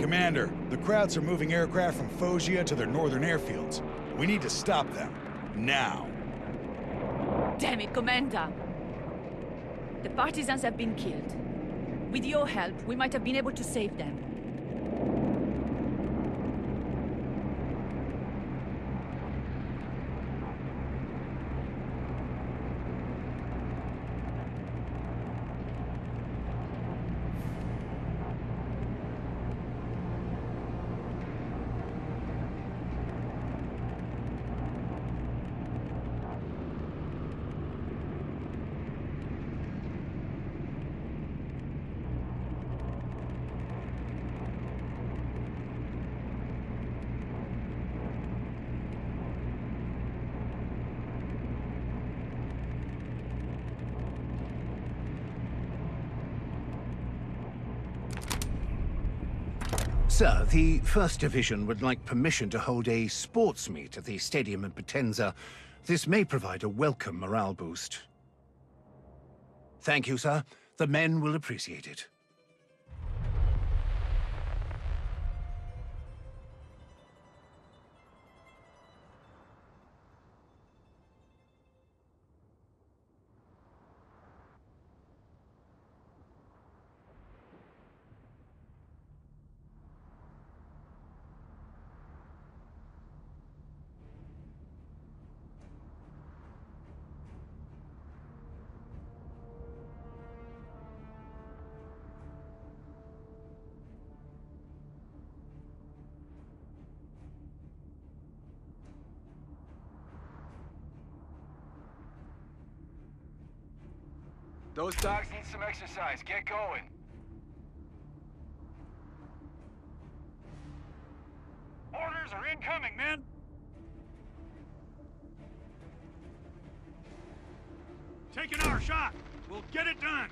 Commander, the Krauts are moving aircraft from Foggia to their northern airfields. We need to stop them. Now. Damn it, Commander! The partisans have been killed. With your help, we might have been able to save them. The 1st Division would like permission to hold a sports meet at the stadium in Potenza. This may provide a welcome morale boost. Thank you, sir. The men will appreciate it. Those dogs need some exercise. Get going. Orders are incoming, men! Taking our shot. We'll get it done.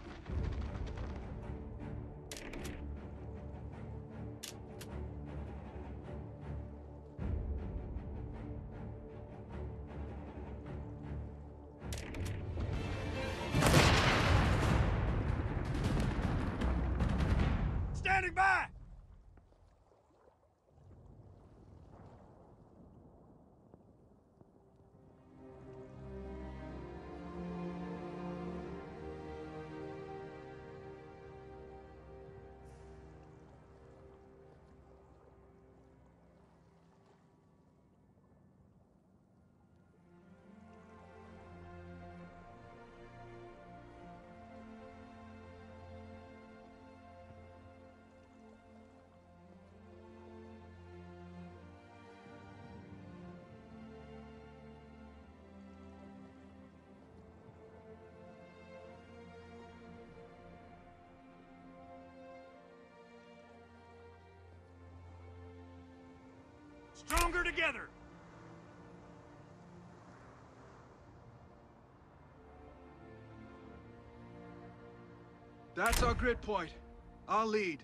Stronger together! That's our grid point. I'll lead.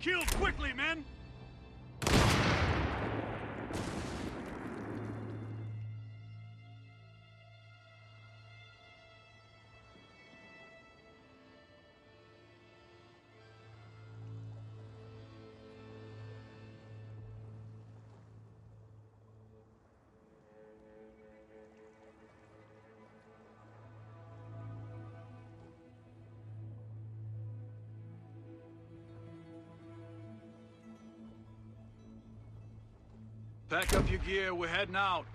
Kill quickly, men! Pack up your gear, we're heading out.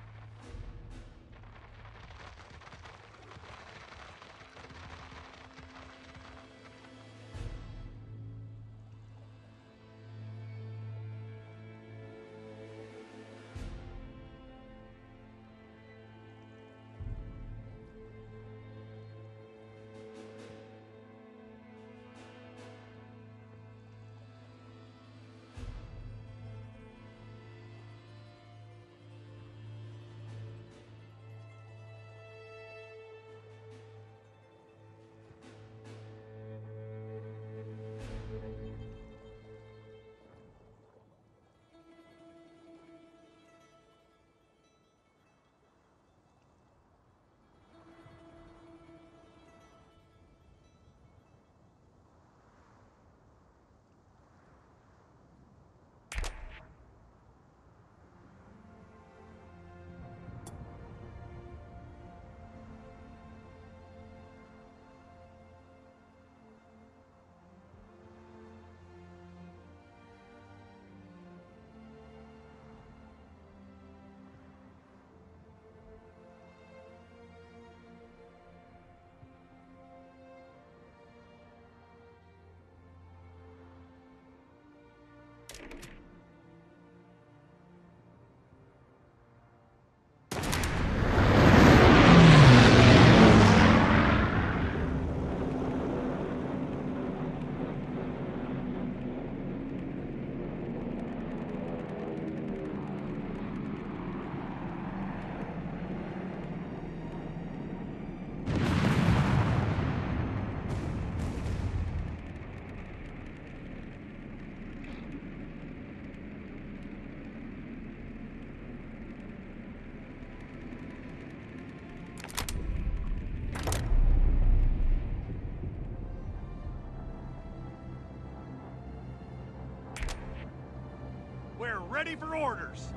Ready for orders.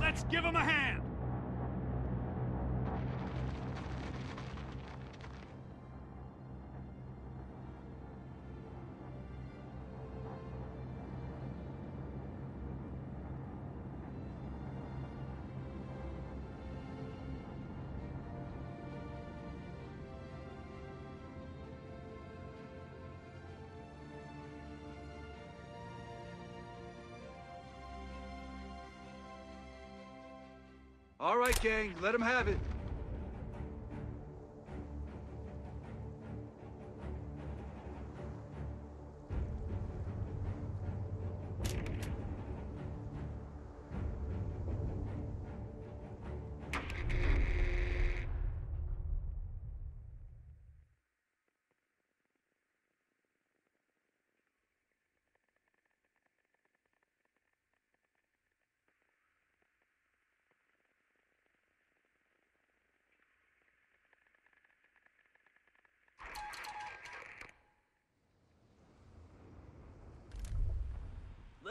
Let's give them a hand. Gang, let them have it.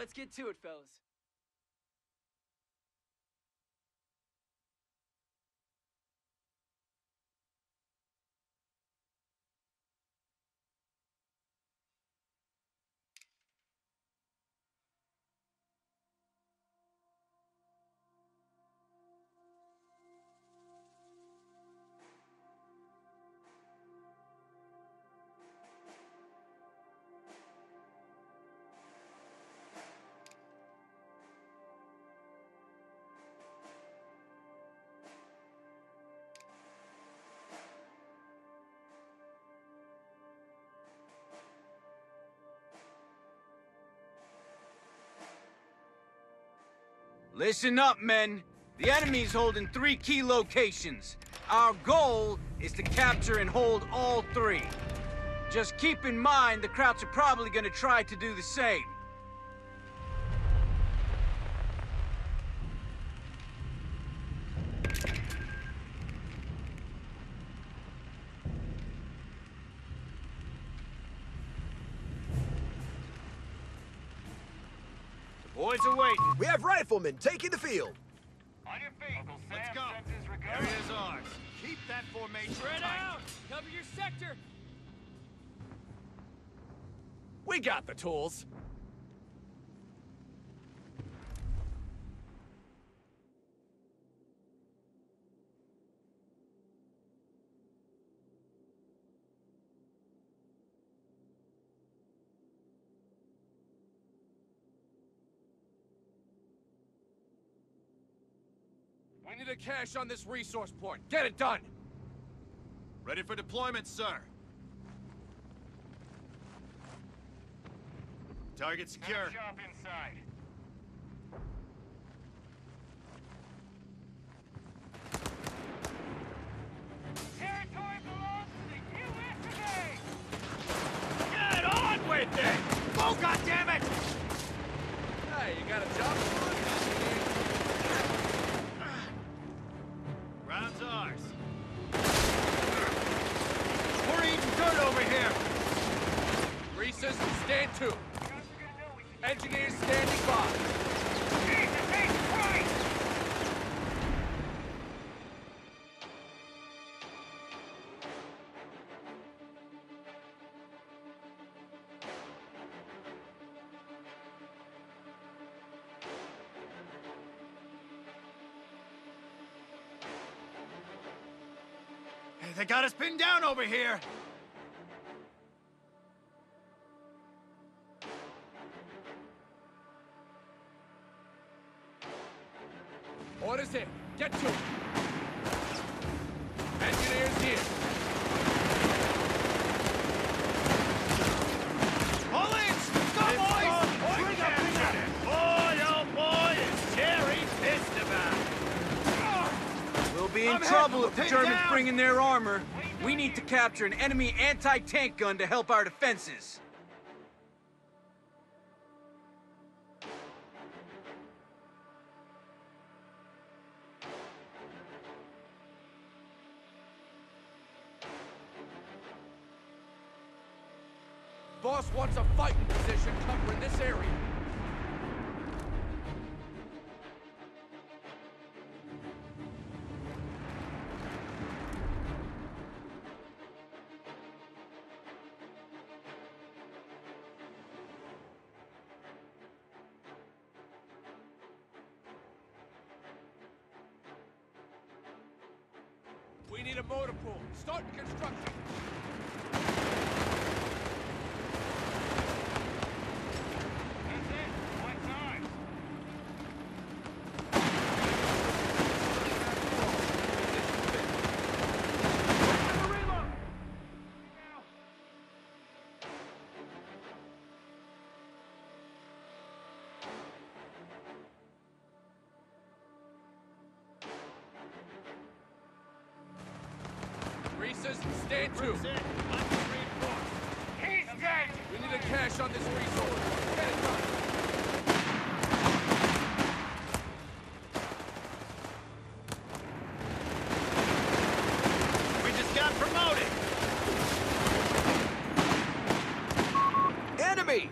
Let's get to it, fellas. Listen up, men. The enemy's holding three key locations. Our goal is to capture and hold all three. Just keep in mind the Krauts are probably gonna try to do the same. Riflemen taking the field. On your feet. Uncle Sam Let's go. senses recovery. Area is ours. Keep that formation Spread tight. out! Cover your sector! We got the tools. We need cache on this resource point. Get it done! Ready for deployment, sir. Target secure. Shop inside. Reese's, stand to. Engineers standing by. They got us pinned down over here. Jerry oh, pissed about it. We'll be in I'm trouble if the Germans down. bring in their armor. We need to capture an enemy anti-tank gun to help our defenses.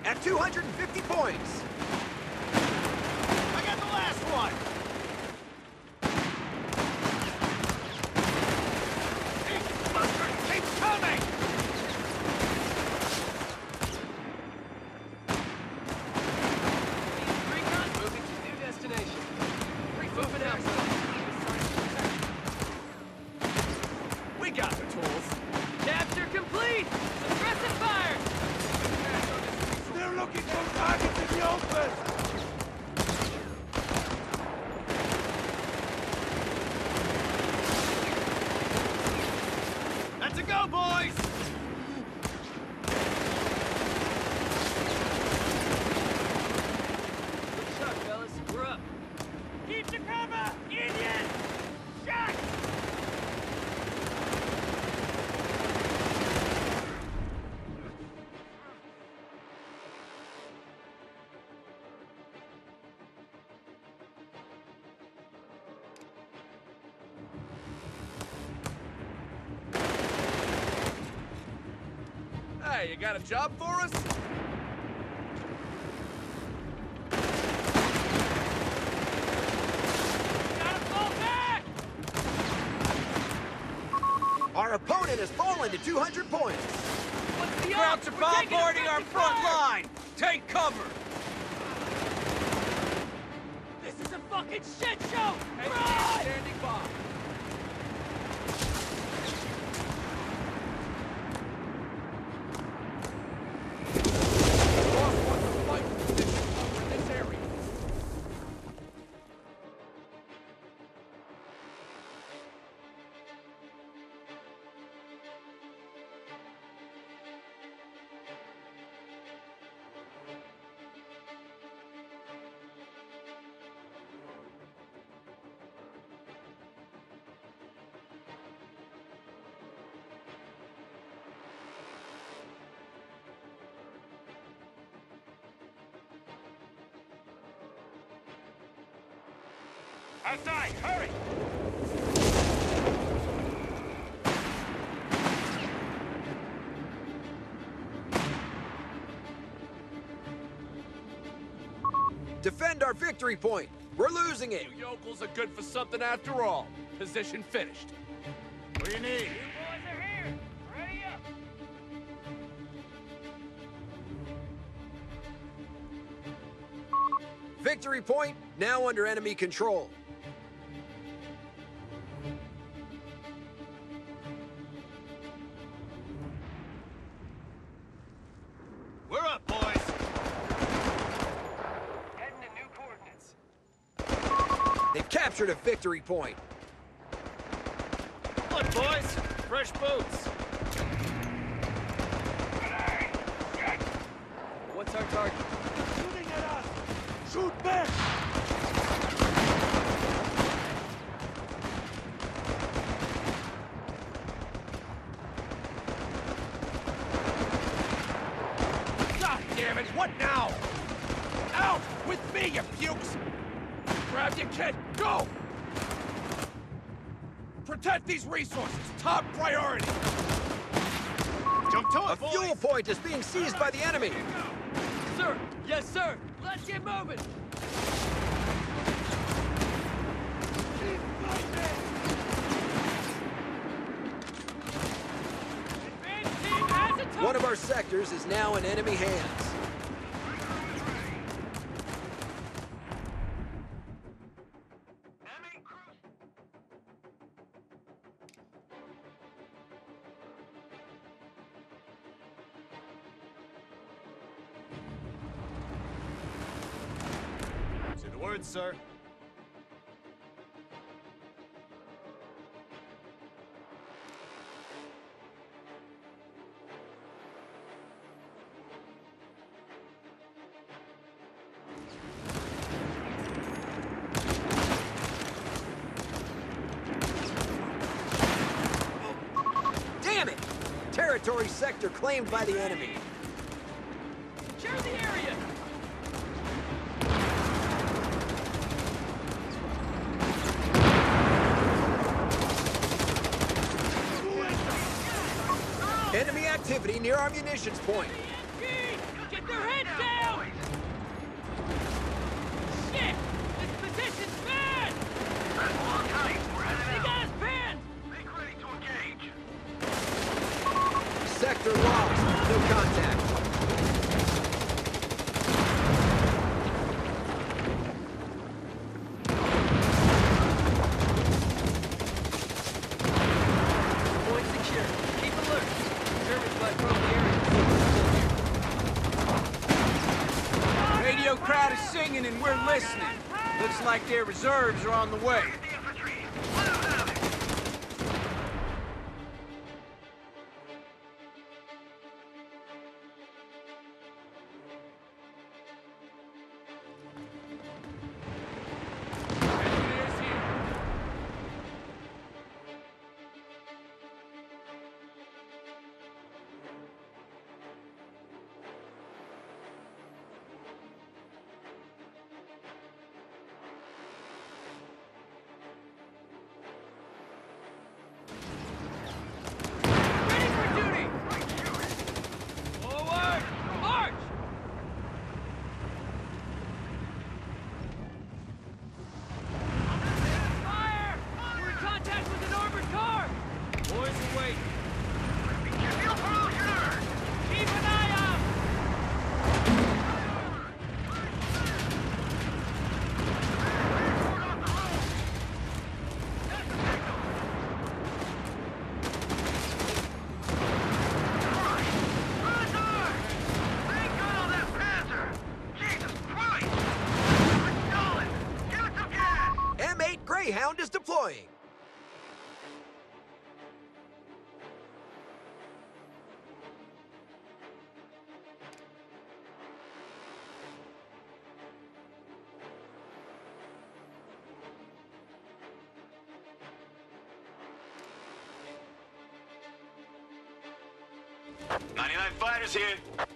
At 250 points. Got a job for us? Gotta fall back! Our opponent has fallen to 200 points. What's the Krauts odds? are We're taking bombarding our front fire! line! Take cover! This is a fucking shit show! Hey, Outside, hurry! Defend our victory point. We're losing it. You yokels are good for something after all. Position finished. What do you need? boys are here! Ready up! Victory point now under enemy control. Victory point. Look, boys. Fresh boots. What's our target? Shooting at us! Shoot back! God damn it, what now? Out! With me, you pukes! Grab your kid, go! Protect these resources, top priority! Jump to A it, boys! fuel point is being seized Territory sector claimed by the enemy. Secure the area! Enemy activity near our munitions point. BMP! Get their heads down! Shit! This position's bad! They got us pinned! Sector lost. No contact. Point secure. Keep alert. Germans might probe the area. Radio crowd is singing and we're listening. Looks like their reserves are on the way. going? Ninety-nine fighters here.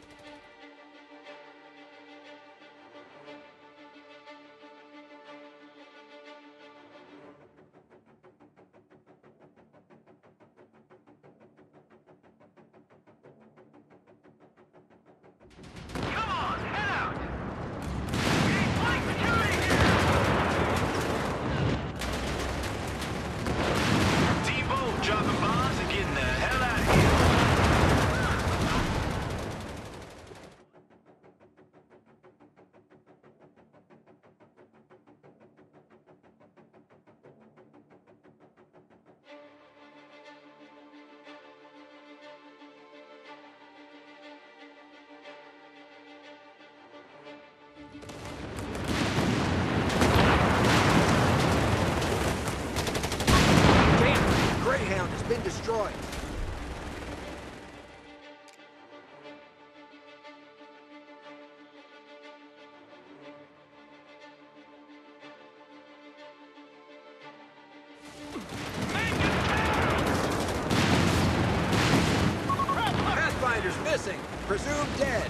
missing. Presumed dead.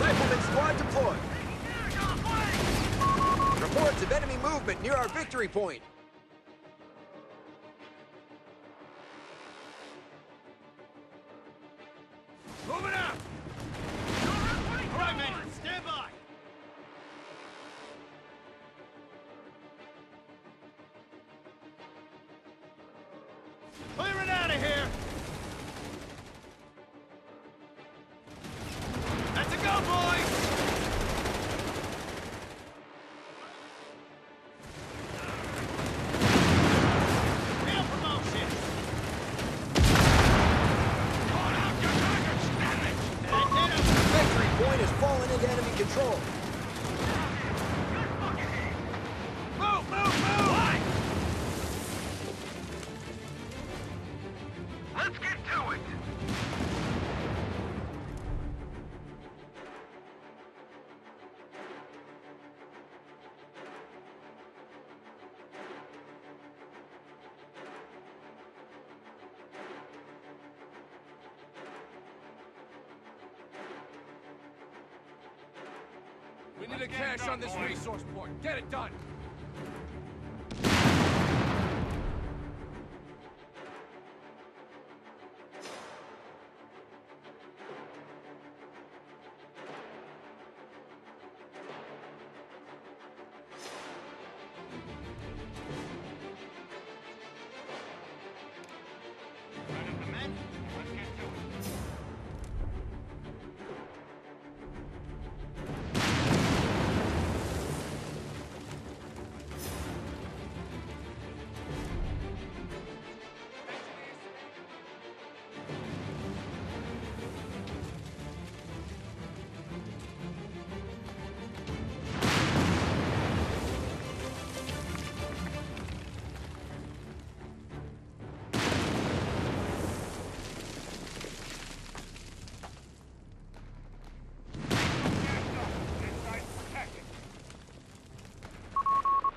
Rifleman squad deployed. Reports of enemy movement near our victory point. We need a cache on this resource port. Get it done!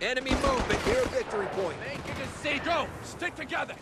Enemy movement near victory point. Make a Go. Stick together!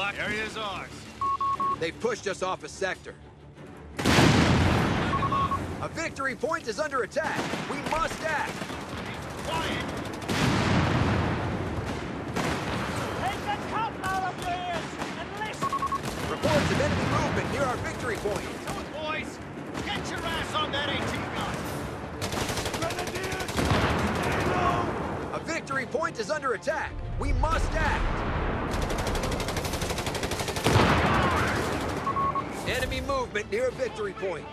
Locked. Area's ours. They've pushed us off a sector. A victory point is under attack. We must act. Quiet! Take the cotton out of your ears and listen! Reports of enemy movement near our victory point. To it, boys! Get your ass on that 18 gun! A victory point is under attack. We must act. Enemy movement near a victory point.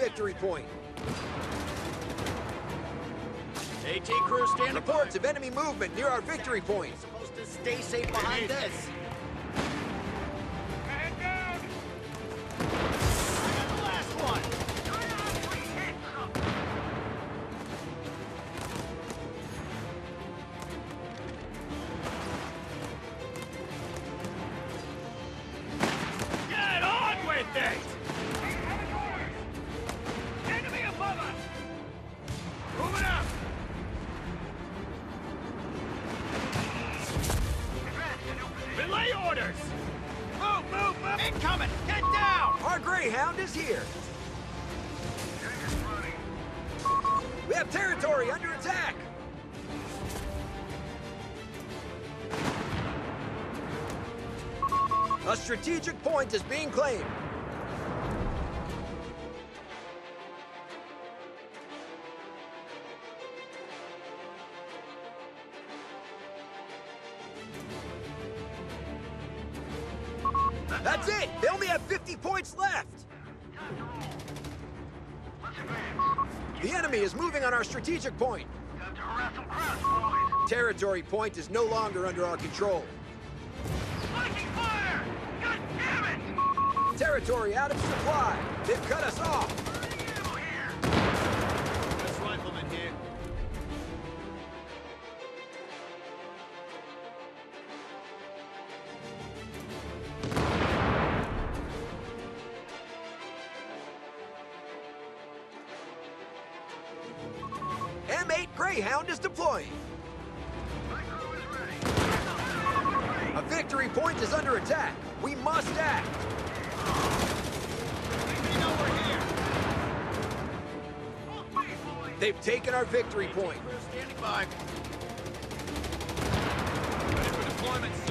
Victory point. AT crew stand Reports of enemy movement near our victory point. Supposed to stay safe behind this. Strategic point is being claimed. That's it! They only have 50 points left! The enemy is moving on our strategic point. Territory point is no longer under our control. They've taken our victory point. Standing by. Ready for deployment,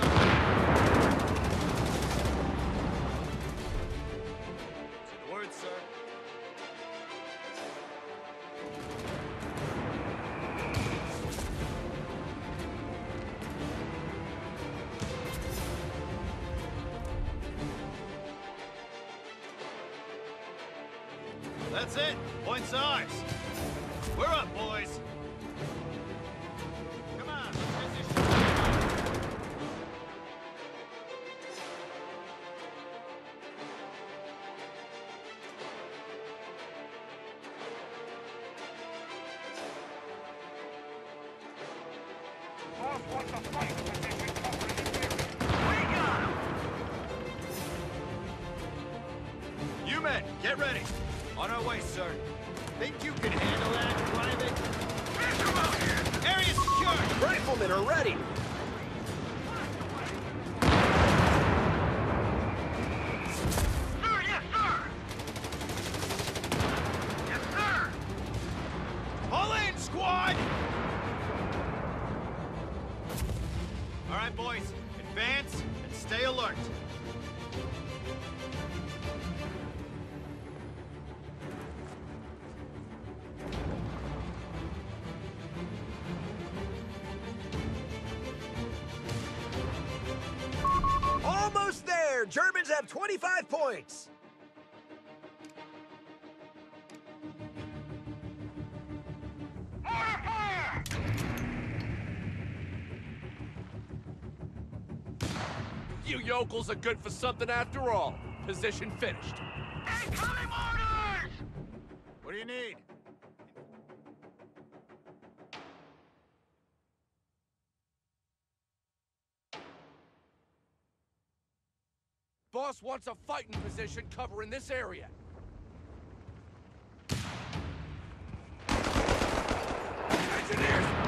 You yokels are good for something after all. Position finished. Incoming orders! What do you need? Boss wants a fighting position covering this area. Engineers!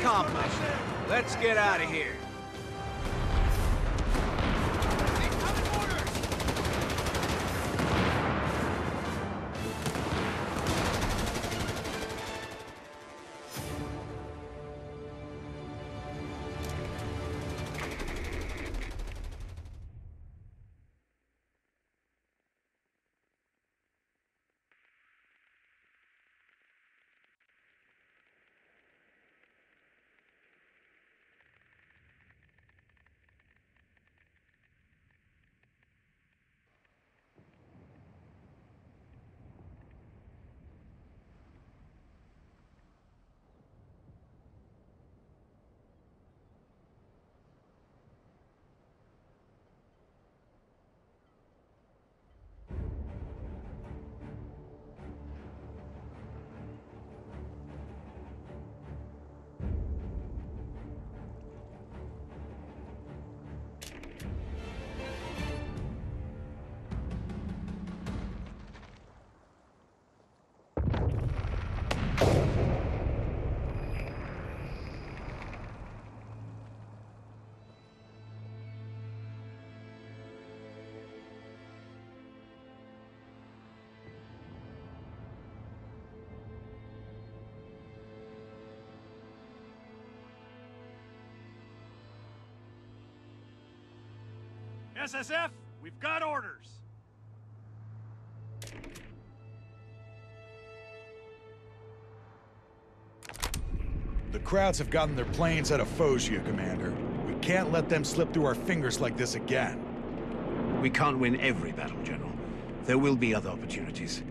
Accomplished. Let's get out of here. SSF, we've got orders. The Krauts have gotten their planes out of Foggia, Commander. We can't let them slip through our fingers like this again. We can't win every battle, General. There will be other opportunities.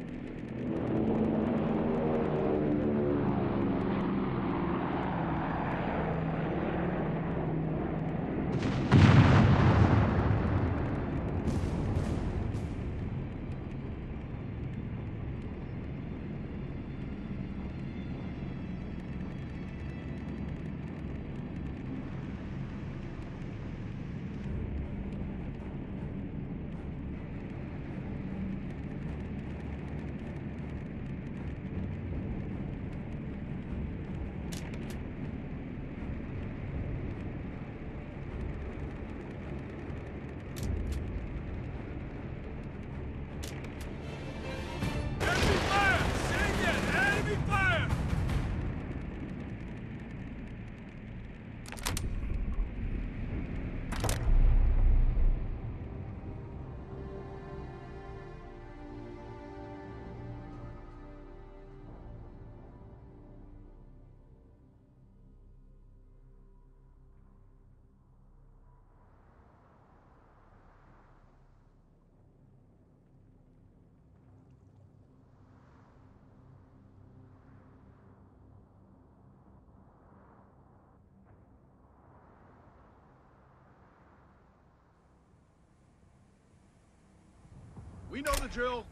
Drill.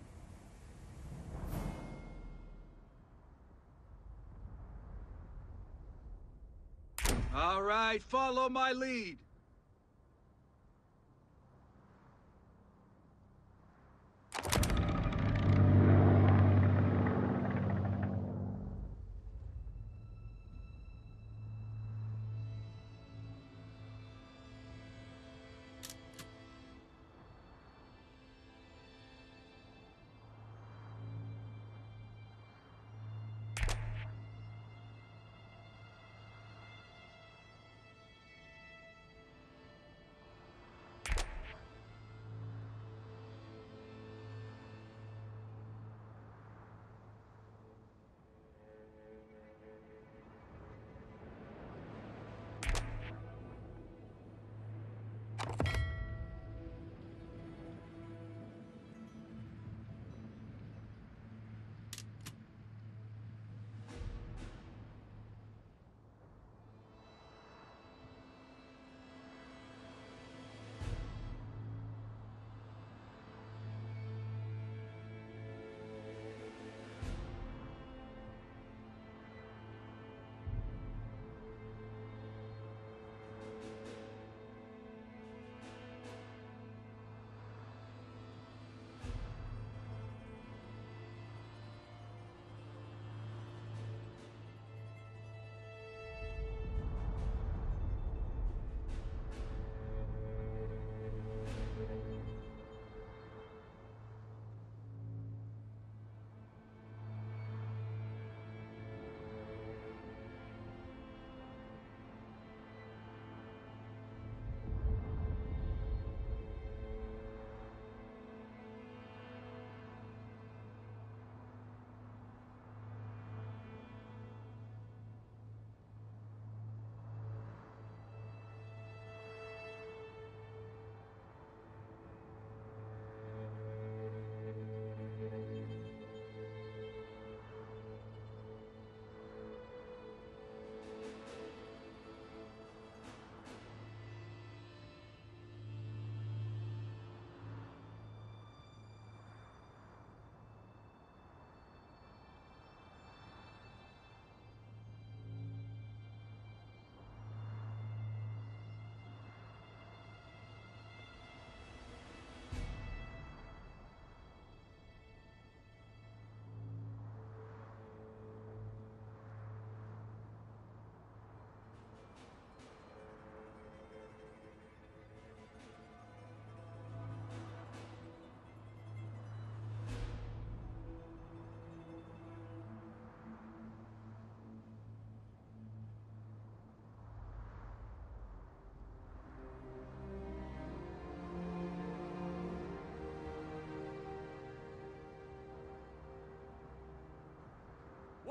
All right, follow my lead.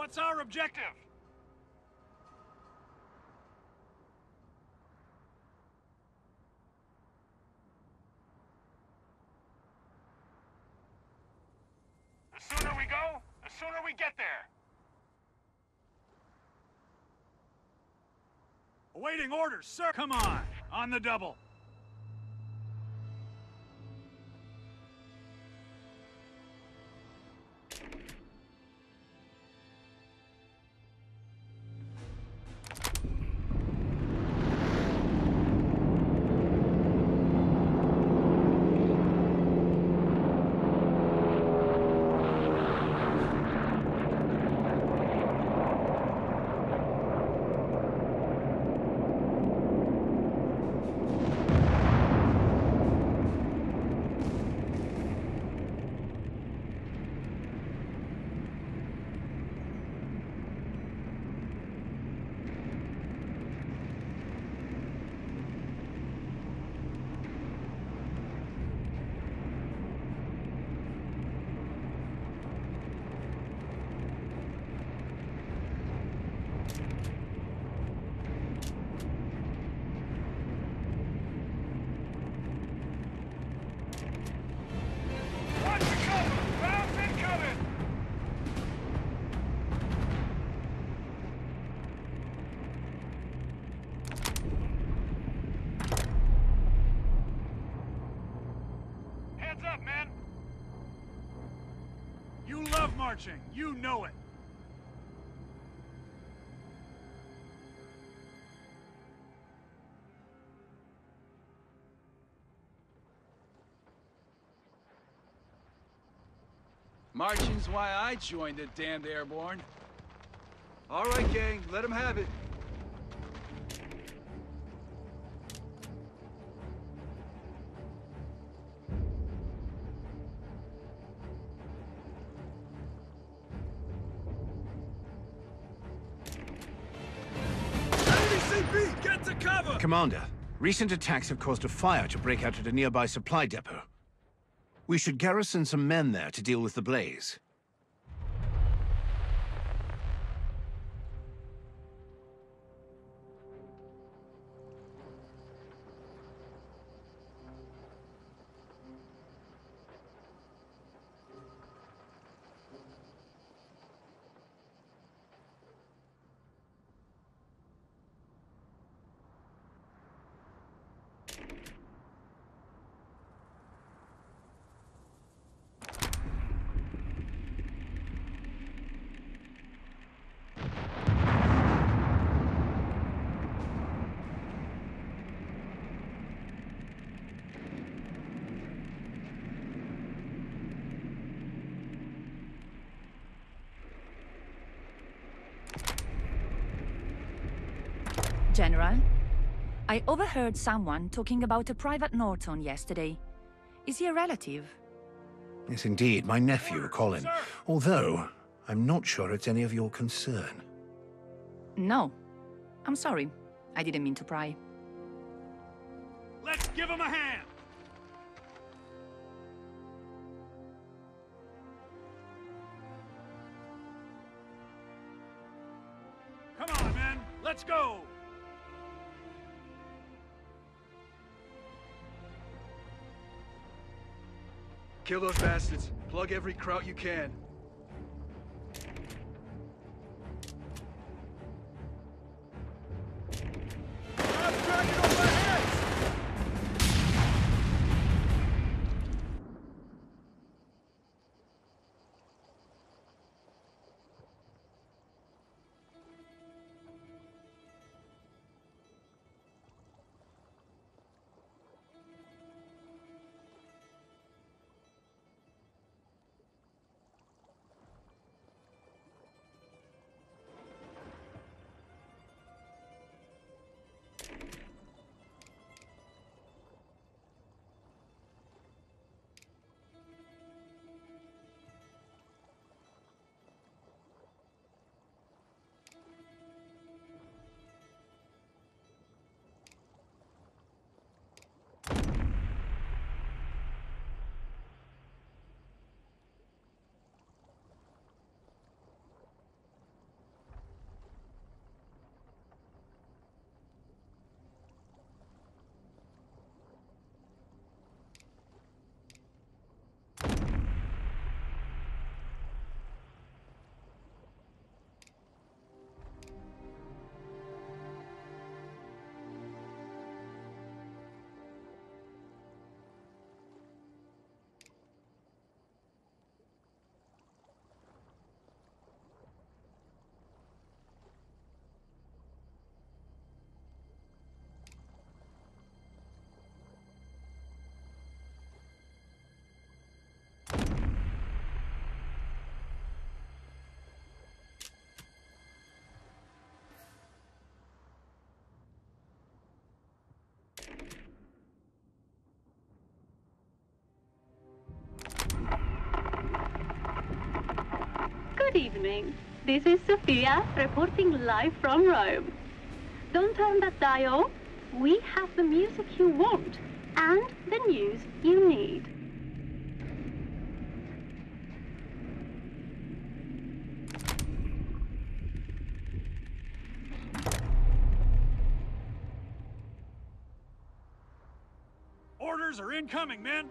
What's our objective? The sooner we go, the sooner we get there. Awaiting orders, sir. Come on, on the double. You know it. Marching's why I joined the damned airborne. All right, gang, let him have it. Commander, recent attacks have caused a fire to break out at a nearby supply depot. We should garrison some men there to deal with the blaze. General, I overheard someone talking about a private Norton yesterday. Is he a relative? Yes, indeed, my nephew, Colin. Although, I'm not sure it's any of your concern. No. I'm sorry. I didn't mean to pry. Let's give him a hand. Come on, men. Let's go. Kill those bastards. Plug every kraut you can. Evening. This is Sophia reporting live from Rome. Don't turn that dial. We have the music you want and the news you need. Orders are incoming, men.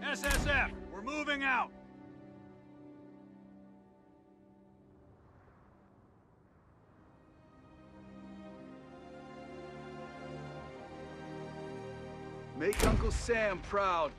SSF, we're moving out. Make Uncle Sam proud.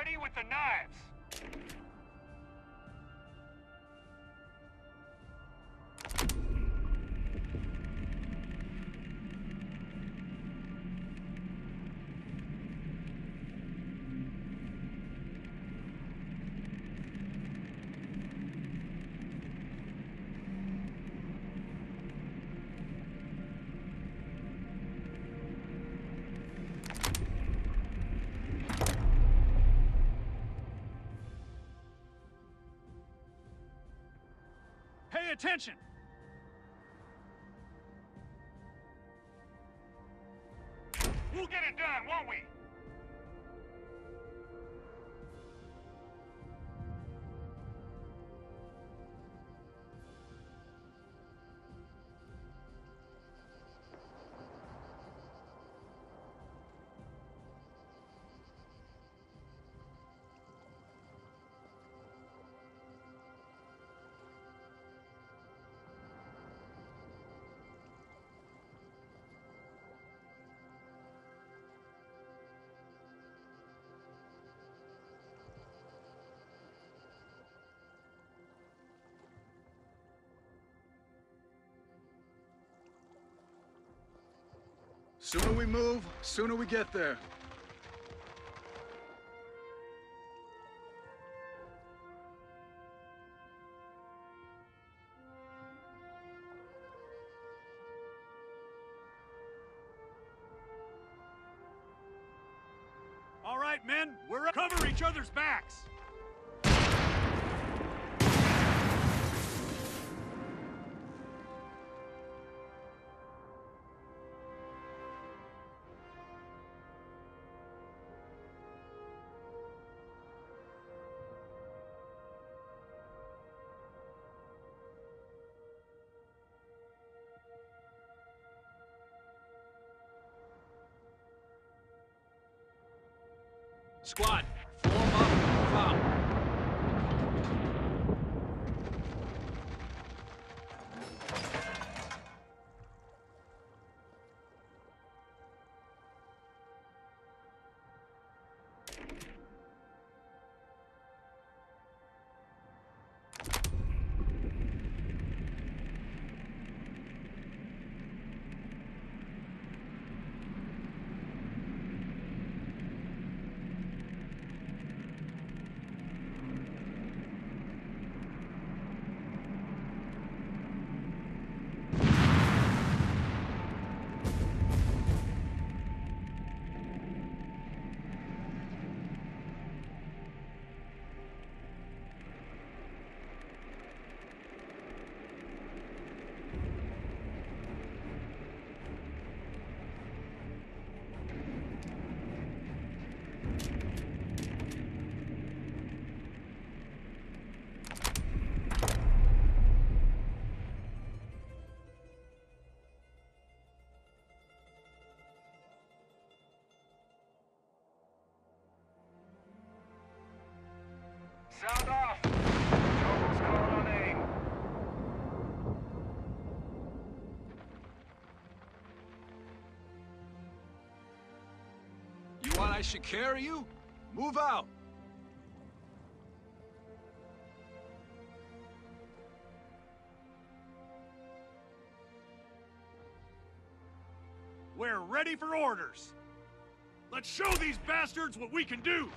Ready with the knives. Attention! Sooner we move, sooner we get there. All right, men, we're up. Cover each other's backs. Squad, Sound off. Total's call on aim. You want I should carry you? Move out. We're ready for orders. Let's show these bastards what we can do.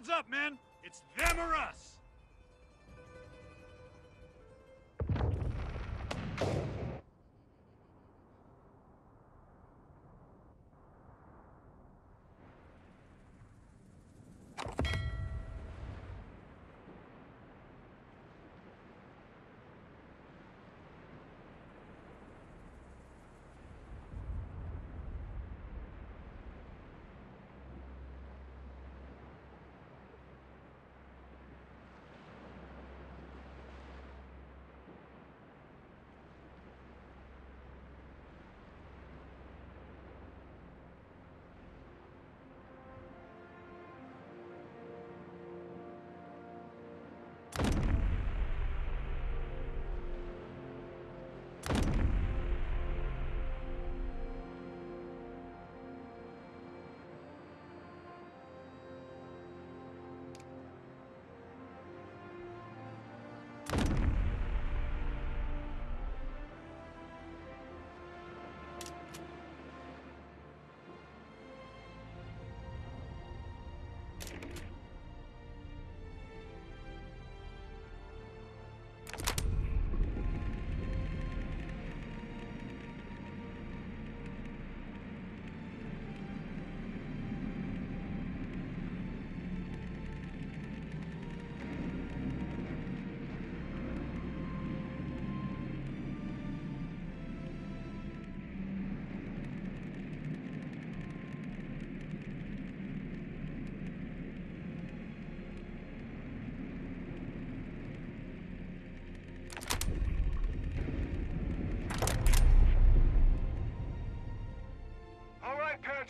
Heads up, men. It's them or us.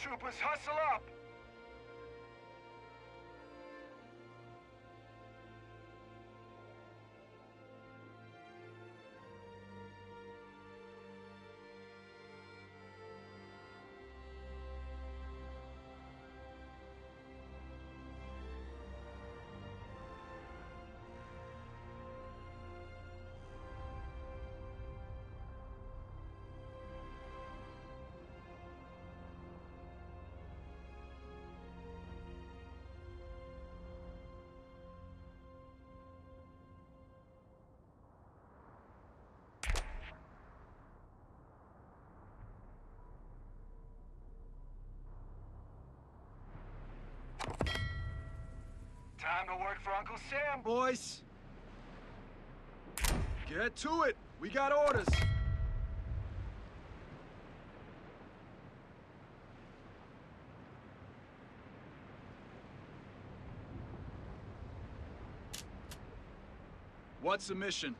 Paratroopers, hustle up! Time to work for Uncle Sam, boys. Get to it. We got orders. What's the mission?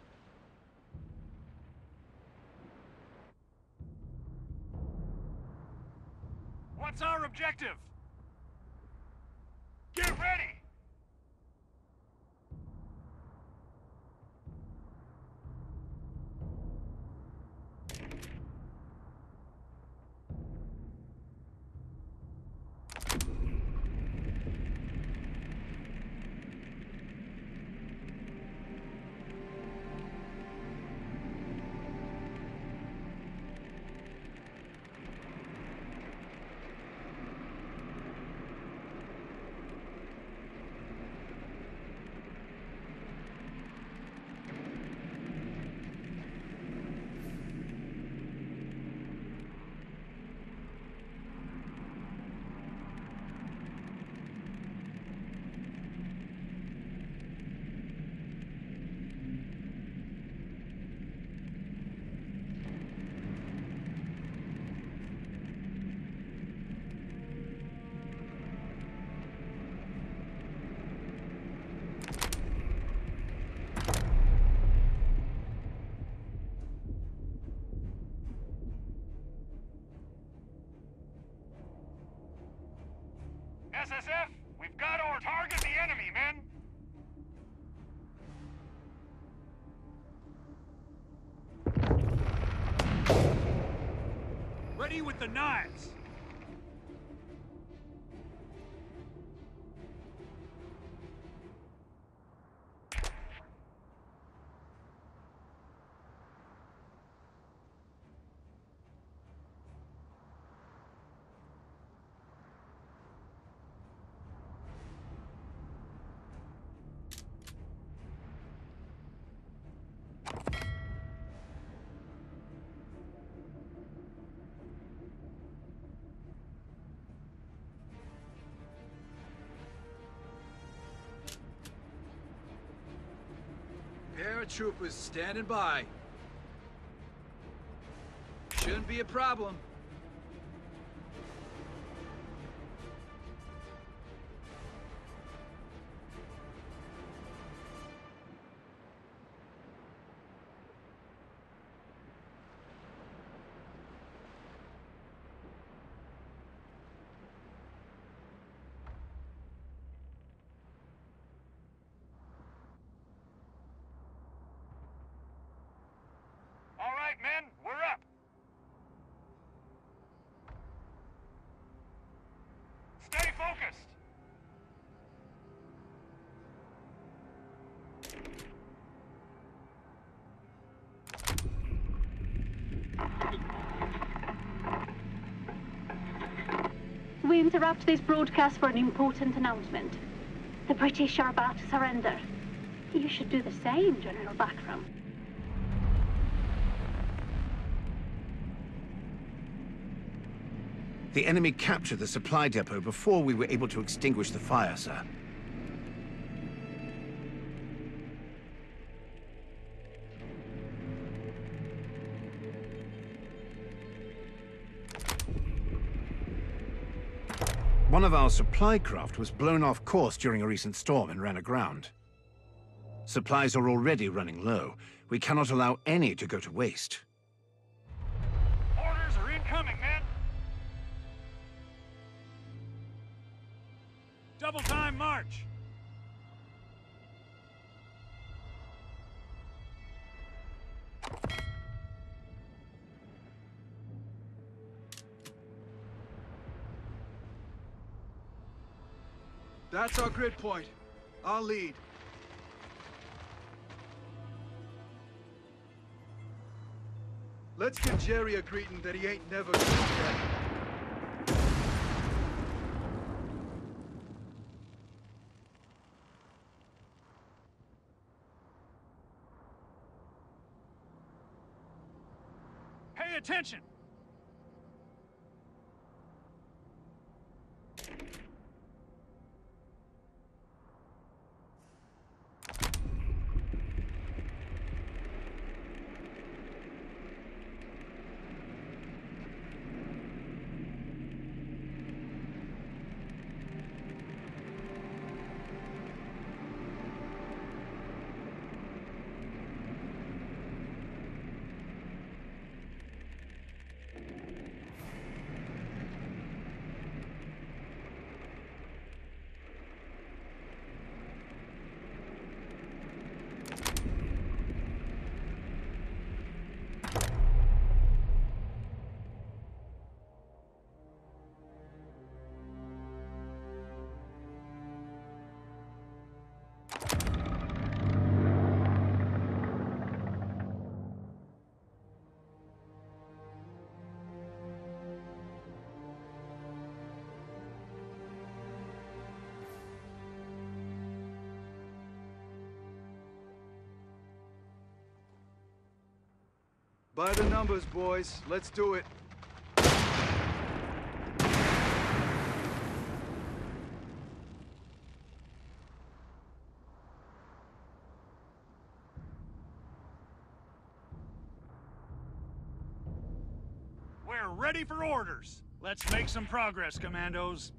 What's our objective? SSF, we've got our target the enemy, men! Ready with the knives! Paratroopers standing by. Shouldn't be a problem. Focused! We interrupt this broadcast for an important announcement. The British are about to surrender. You should do the same, General Buckram. The enemy captured the supply depot before we were able to extinguish the fire, sir. One of our supply craft was blown off course during a recent storm and ran aground. Supplies are already running low. We cannot allow any to go to waste. March! That's our grid point. I'll lead. Let's give Jerry a greeting that he ain't never gonna get. Pay attention! By the numbers, boys. Let's do it. We're ready for orders. Let's make some progress, Commandos.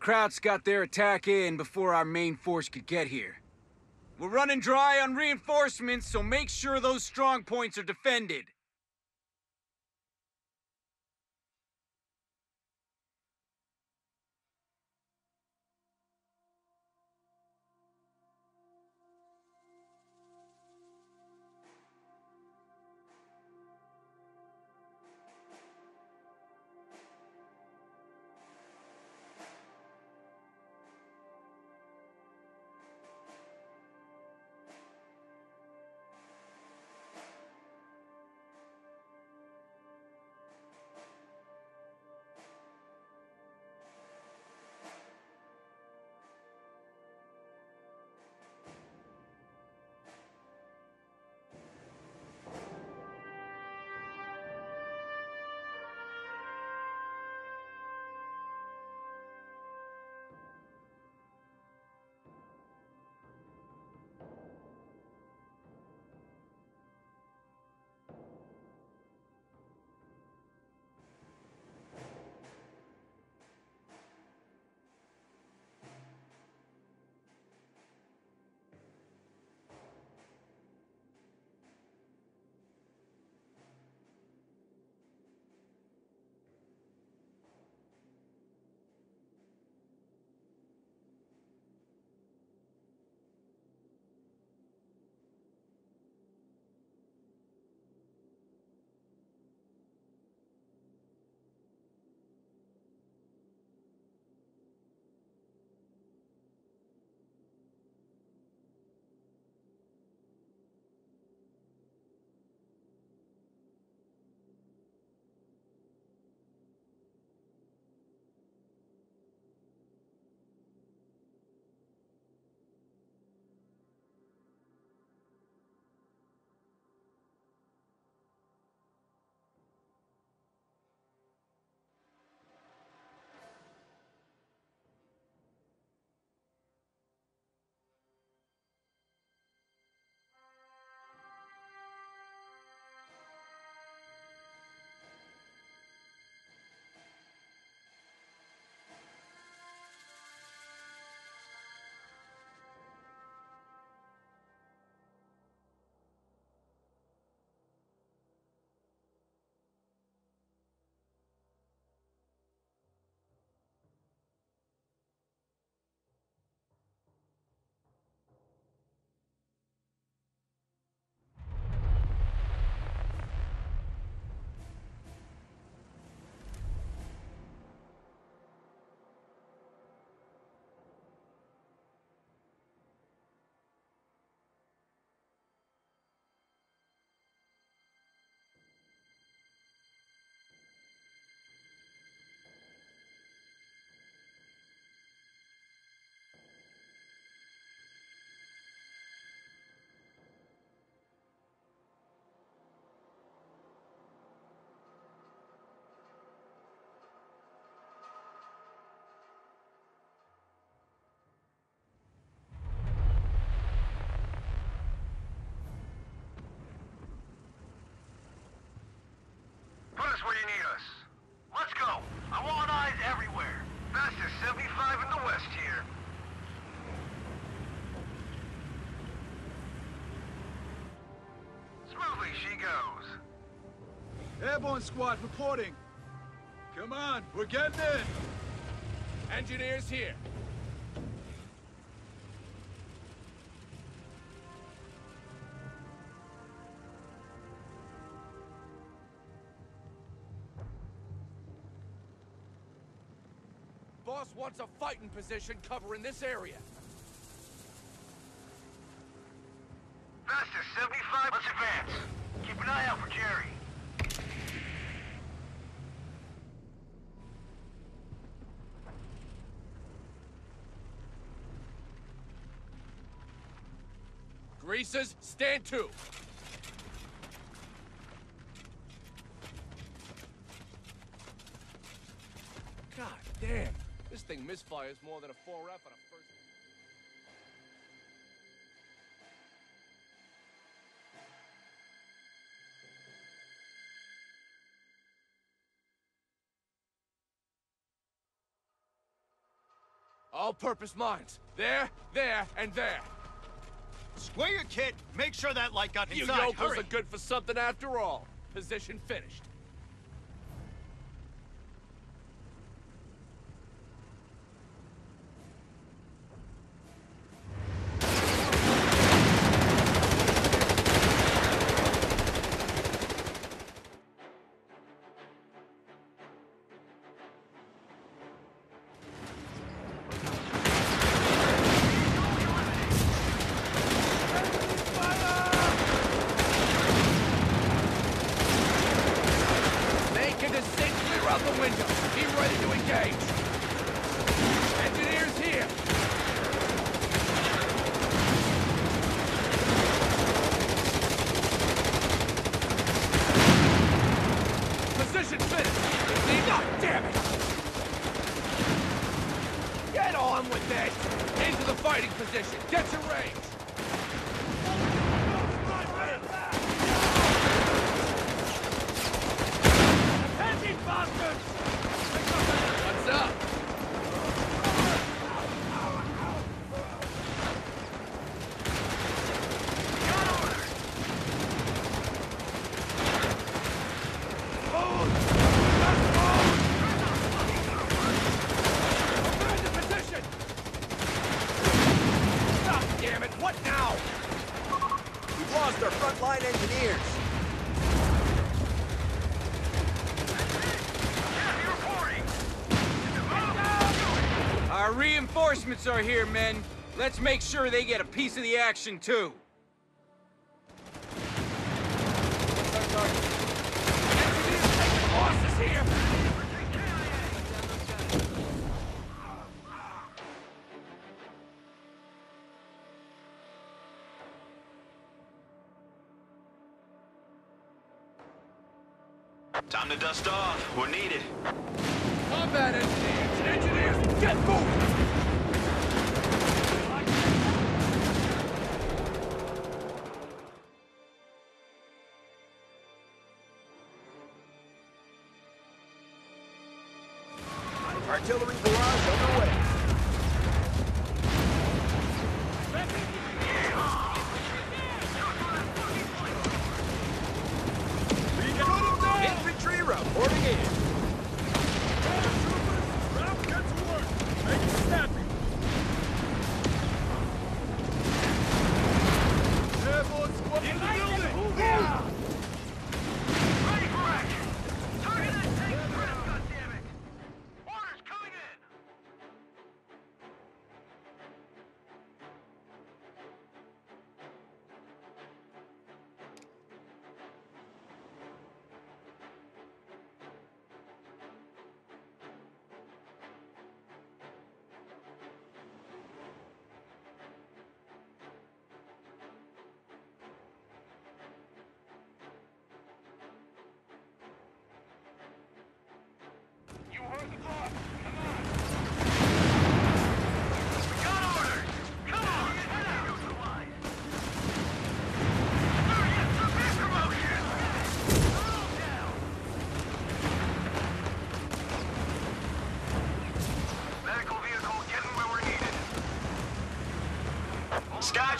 Krauts got their attack in before our main force could get here. We're running dry on reinforcements, so make sure those strong points are defended. Goes. Airborne squad reporting. Come on, we're getting in. Engineers here. Boss wants a fighting position covering this area. Fastest 75. Let's advance. Keep an eye out for Jerry. Greasers, stand to. God damn. This thing misfires more than a 4F on a first... All-purpose mines. There, there, and there. Square your kit. Make sure that light got inside. You yokels Hurry. are good for something after all. Position finished. Reinforcements are here, men. Let's make sure they get a piece of the action, too.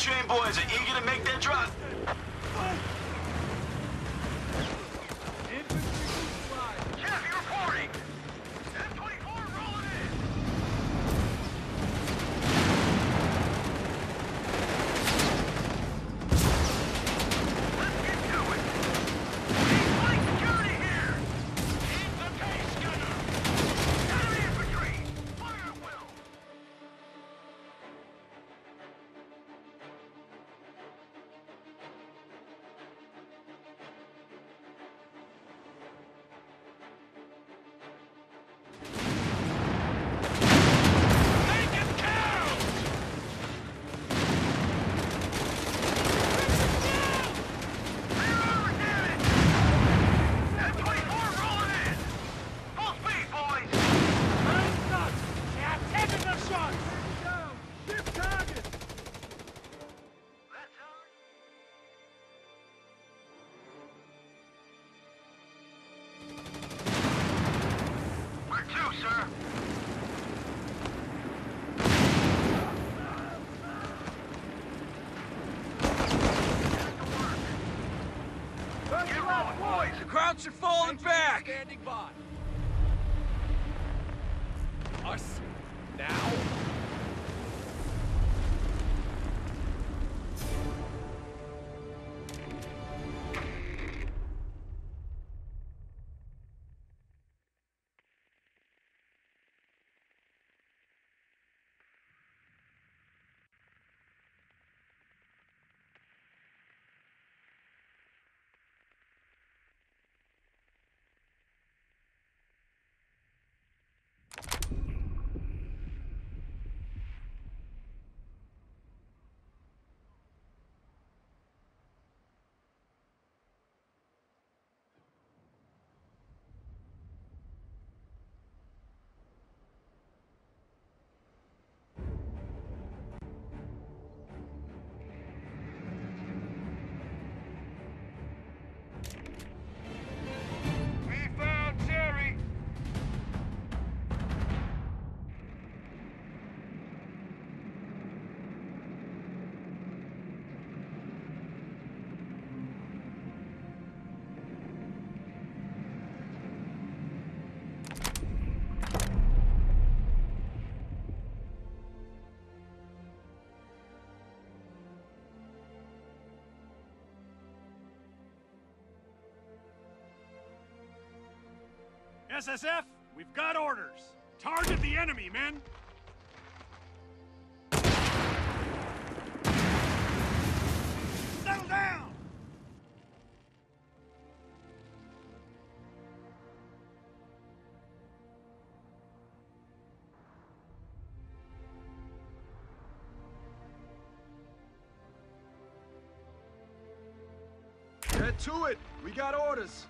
train boys are eager to make their drop. SSF, we've got orders. Target the enemy, men! Settle down! Get to it! We got orders!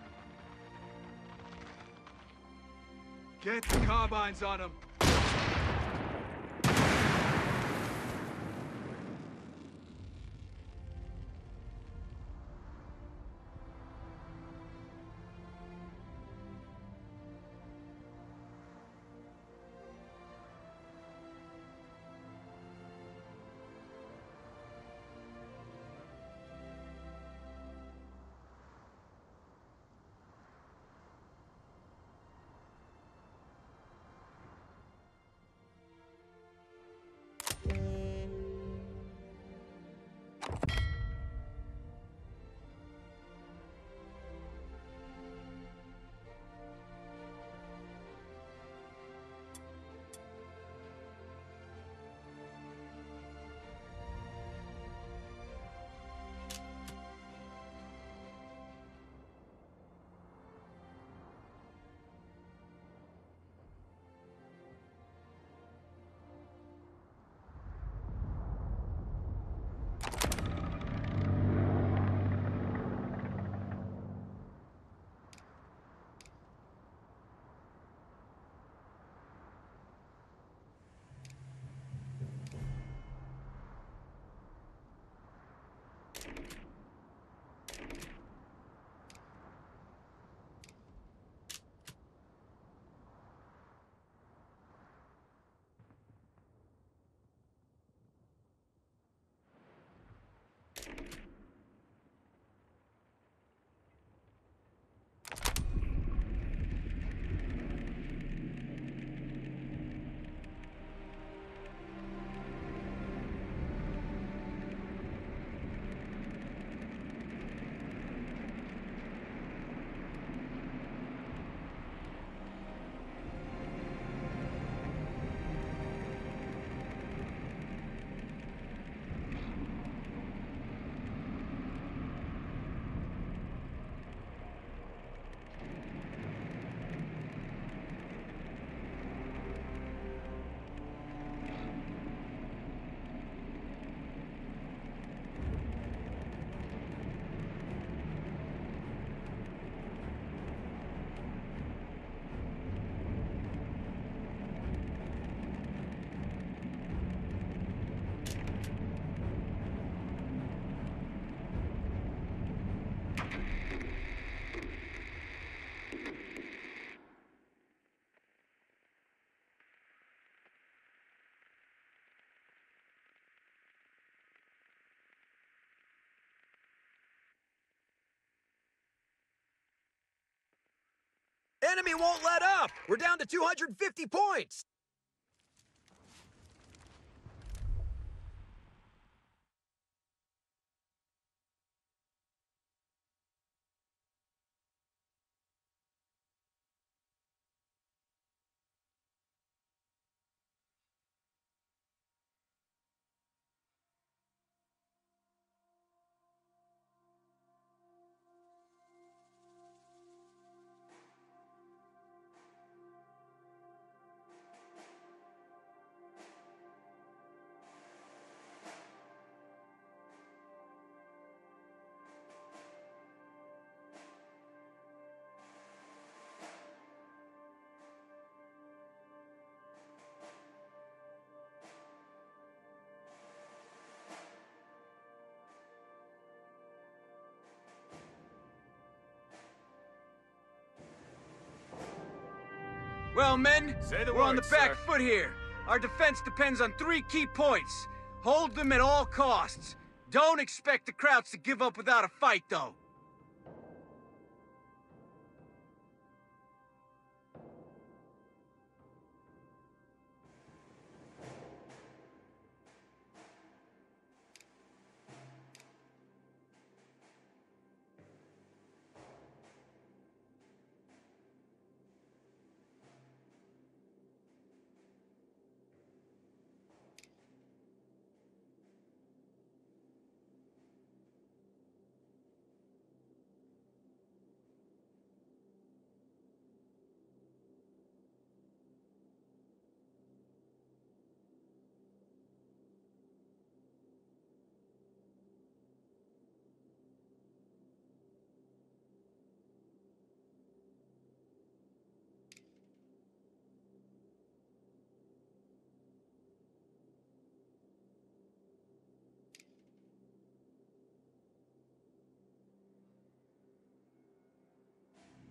Get the carbines on them! Enemy won't let up! We're down to 250 points! Well, men, we're on the back sir. foot here. Our defense depends on three key points. Hold them at all costs. Don't expect the Krauts to give up without a fight, though.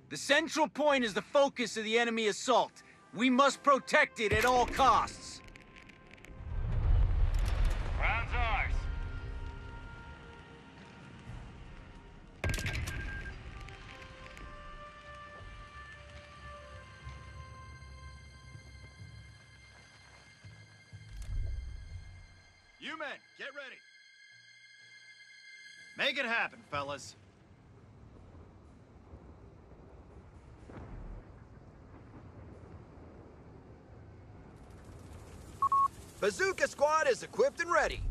The central point is the focus of the enemy assault. We must protect it at all costs. Ground's ours. You men, get ready. Make it happen, fellas. Bazooka Squad is equipped and ready.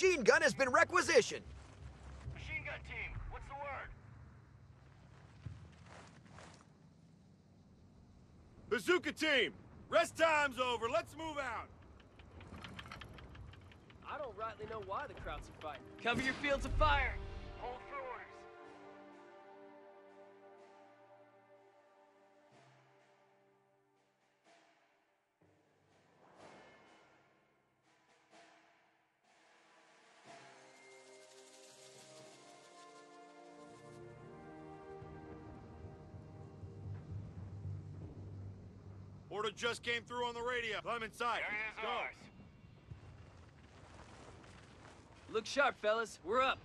Machine gun has been requisitioned. Machine gun team, what's the word? Bazooka team, rest time's over. Let's move out. I don't rightly know why the Krauts are fighting. Cover your fields of fire. Just came through on the radio. Climb inside. Area's Go. ours. Look sharp, fellas. We're up.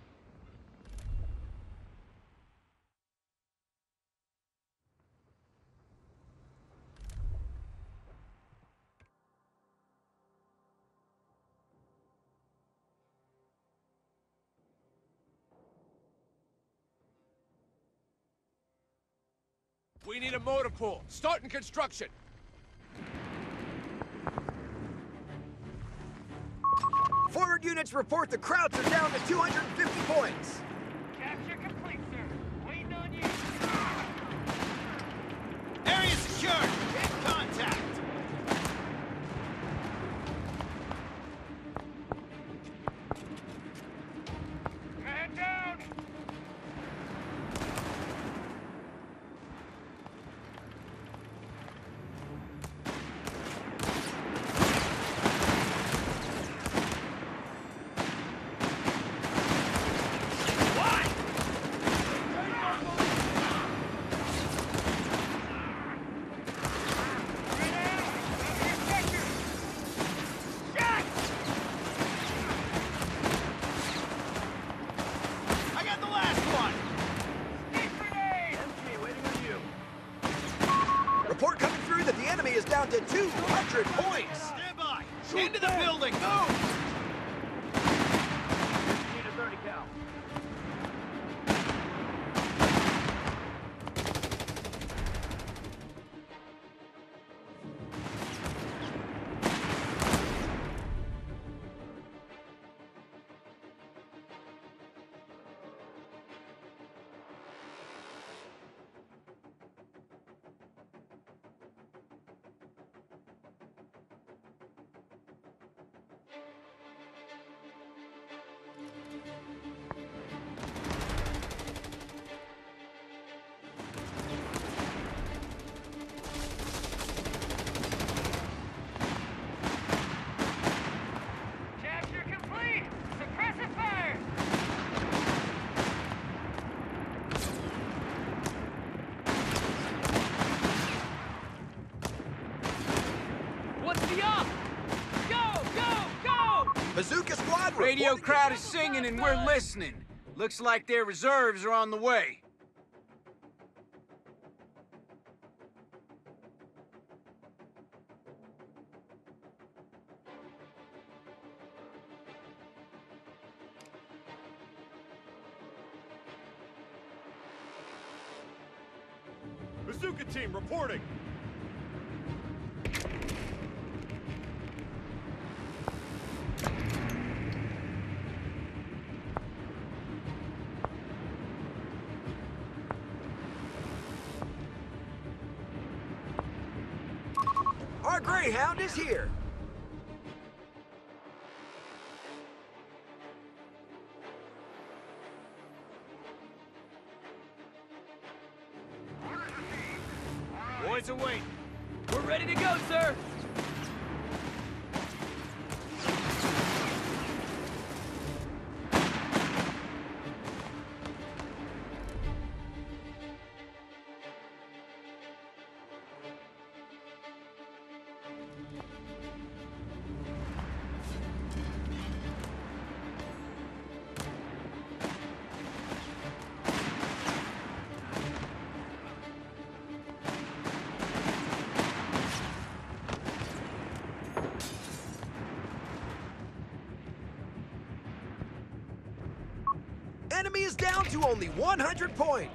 We need a motor pool. Starting construction. Forward units report the Krauts are down to 250 points. Capture complete, sir. Waiting on you. Area secured. Radio crowd is singing and we're listening. Looks like their reserves are on the way. to only 100 points.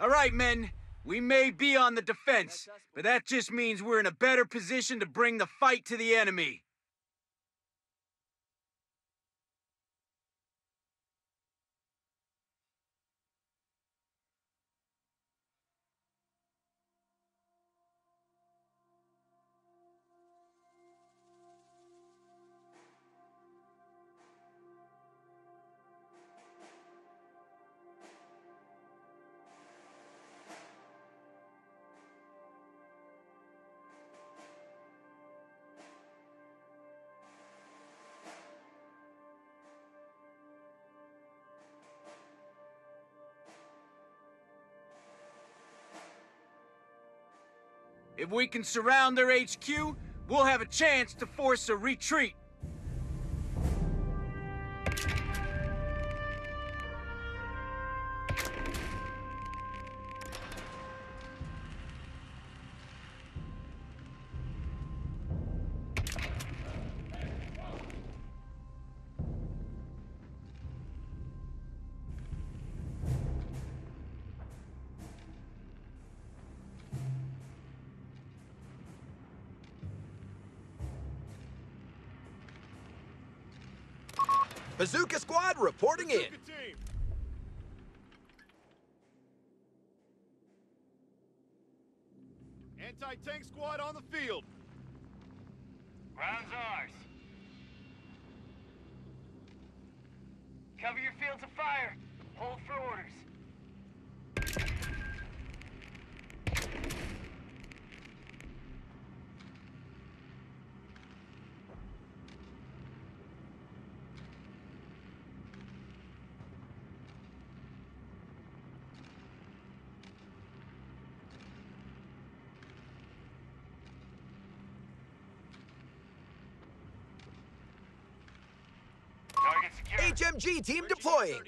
All right, men. We may be on the defense, but that just means we're in a better position to bring the fight to the enemy. If we can surround their HQ, we'll have a chance to force a retreat. Bazooka Squad reporting in. Team. Anti-tank squad on the field. Ground's ours. Cover your fields of fire. Hold for orders. HMG team deploying.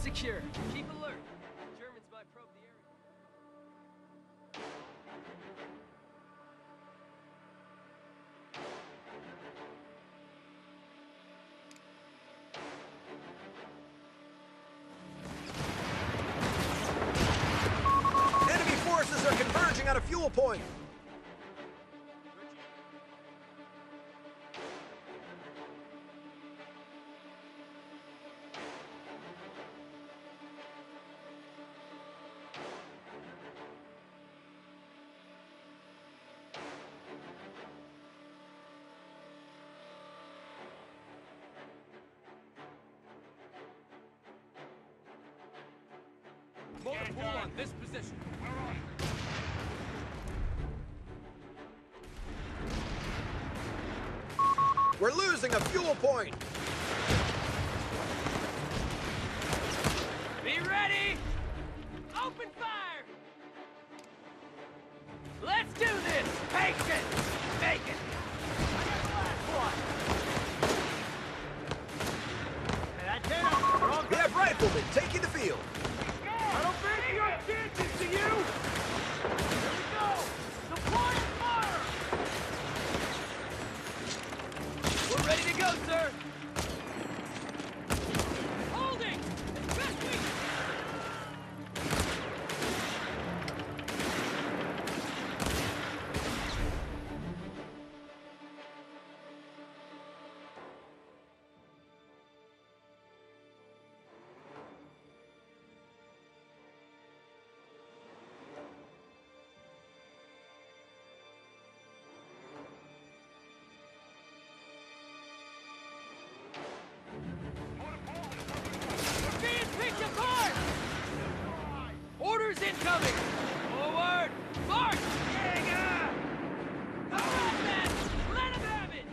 Secure. Keep alert. Germans might probe the area. Enemy forces are converging on a fuel point. Pool on this position. We're losing a fuel point. Incoming! Forward! March! Jäger! All right! Let him have it!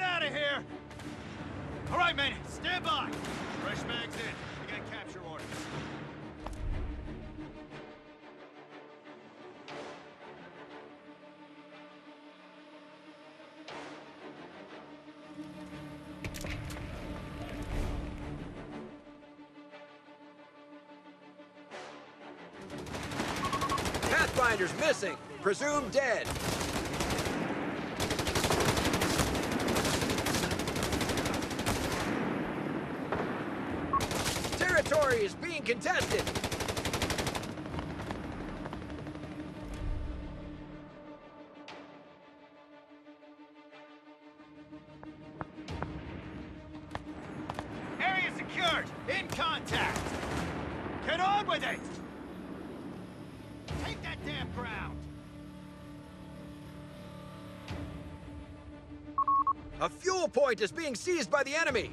Out of here! All right, men, stand by! Fresh mags in. Presumed dead. Territory is being contested. Being seized by the enemy.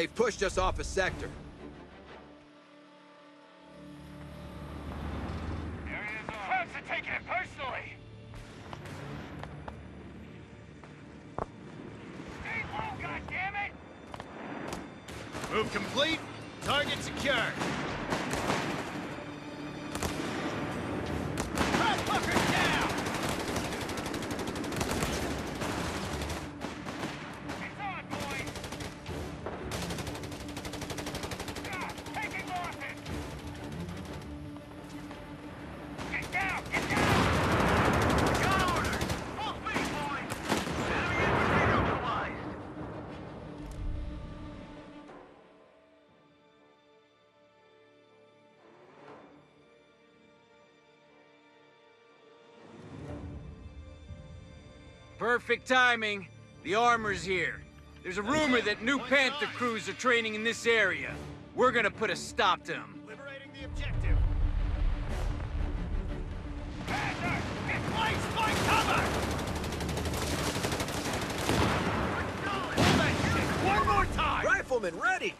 They've pushed us off a sector. Perfect timing. The armor's here. There's a rumor that new Panther crews are training in this area. We're gonna put a stop to them. Liberating the objective. Panther! It's Place, find cover! Hold that shit! One more time! Rifleman ready.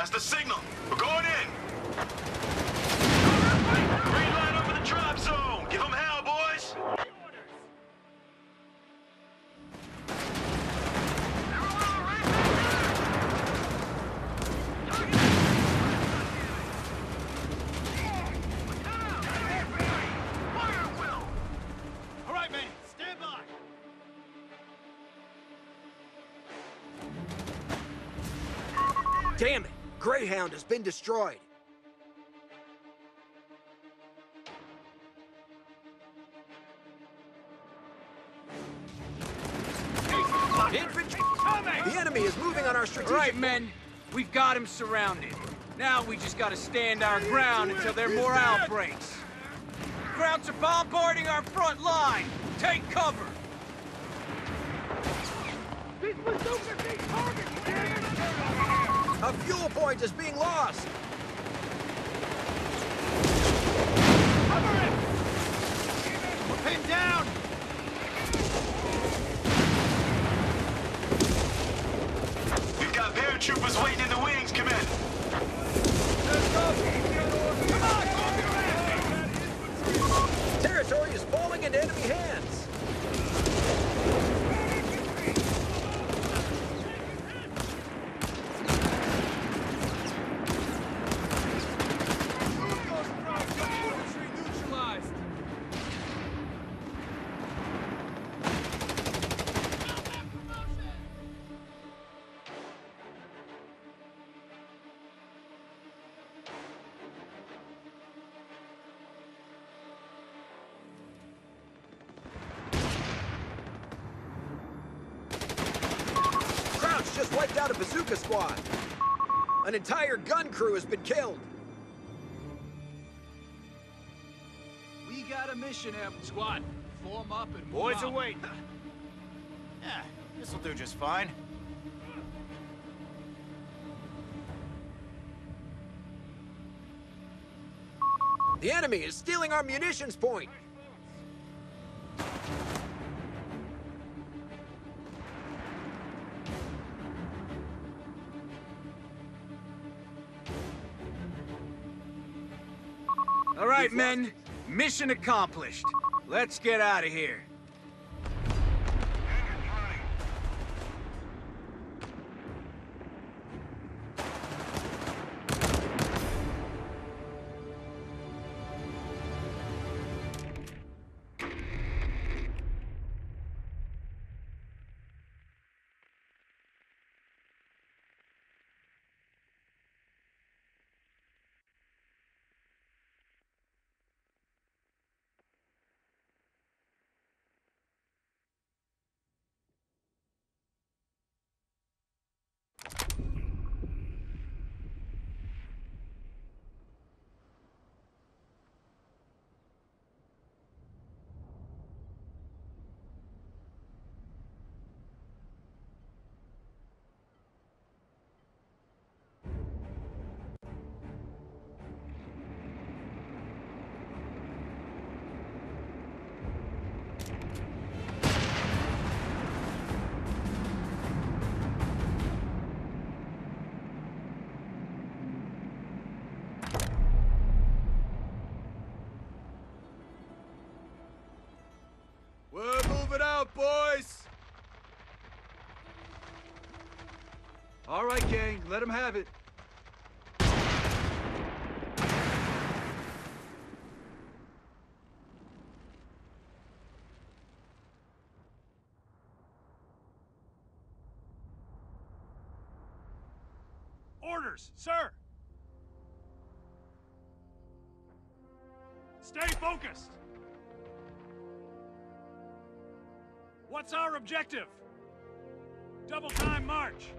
That's the signal. Greyhound has been destroyed. Infantry! The enemy is moving on our strategic... Right, men. We've got him surrounded. Now we just gotta stand our ground until their morale breaks. Grounds are bombarding our front line! Take cover! Point is being lost! We're pinned down! We've got paratroopers waiting bazooka squad! An entire gun crew has been killed! We got a mission, M. Squad. Form up and move Boys out. are waiting. Yeah, this'll do just fine. The enemy is stealing our munitions point! Right, men. Mission accomplished. Let's get out of here. Boys! All right, gang. Let them have it. Orders, sir! Stay focused! What's our objective? Double time march!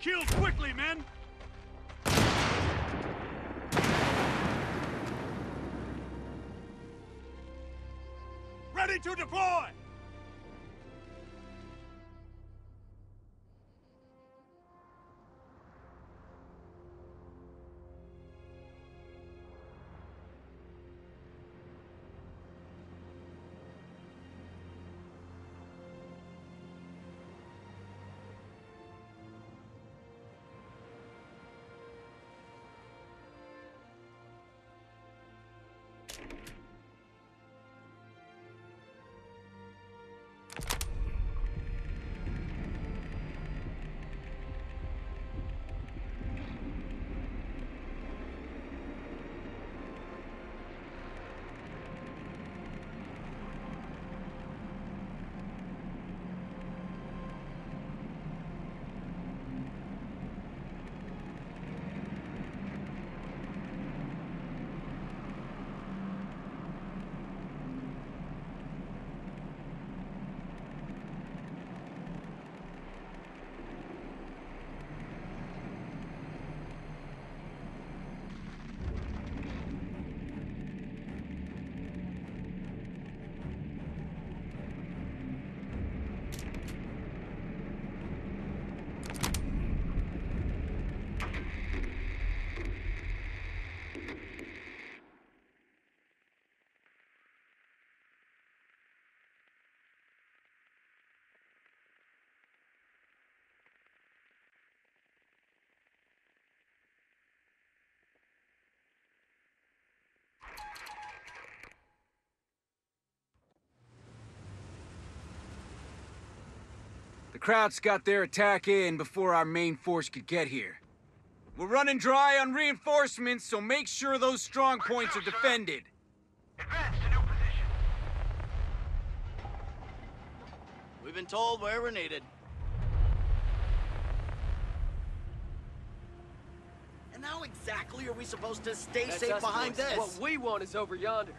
Killed quickly, men! Ready to deploy! Krauts got their attack in before our main force could get here. We're running dry on reinforcements, so make sure those strong points are defended. Advance to new position. We've been told where we're needed. And how exactly are we supposed to stay That's safe behind this? What we want is over yonder.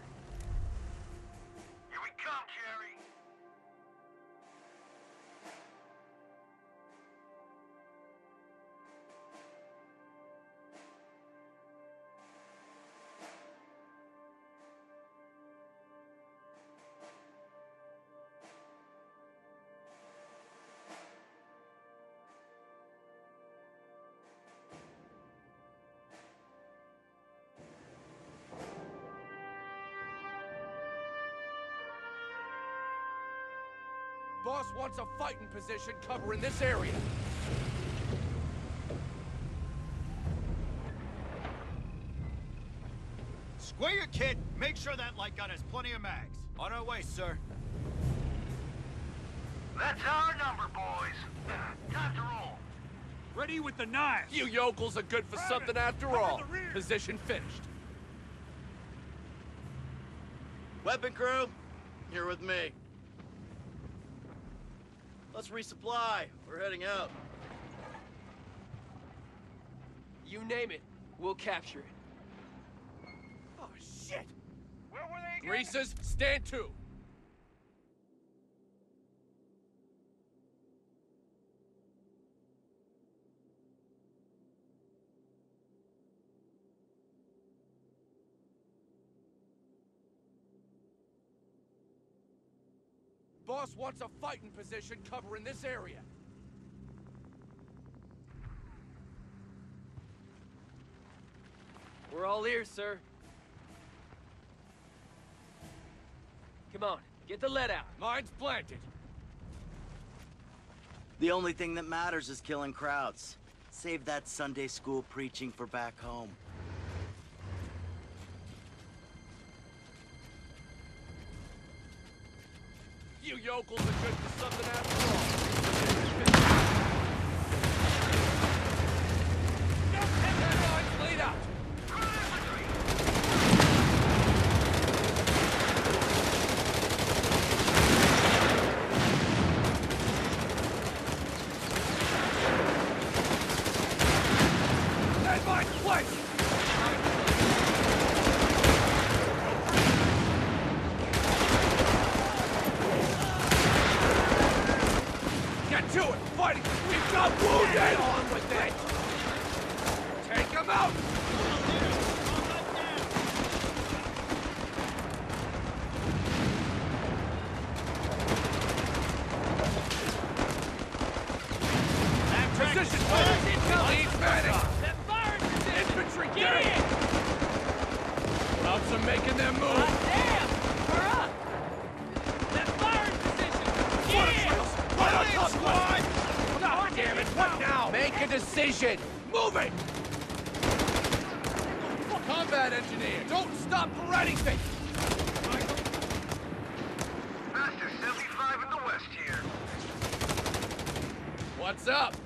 Wants a fighting position covering this area. Square your kit. Make sure that light gun has plenty of mags. On our way, sir. That's our number, boys. Time to roll. Ready with the knife. You yokels are good for something after all. Position finished. Weapon crew, here with me. Let's resupply. We're heading out. You name it, we'll capture it. Oh, shit! Where were they again? Greases, stand to. Boss wants a fighting position covering this area. We're all ears, sir. Come on, get the lead out. Mine's planted. The only thing that matters is killing Krauts. Save that Sunday school preaching for back home. You yokels are good for something after all. Headlines lead out. Headlines place. Get to it! Fighting! We've got wounded! on with it! Take him out! Position fire! Lead Manning! That fire position! Infantry Get down! in! Krauts are making their move! Damn! We're up! That fire position! Get in! Right on top, squad! God damn it, what now? Make a decision! Move it! Combat engineer, don't stop for anything! Master 75 in the west here. What's up?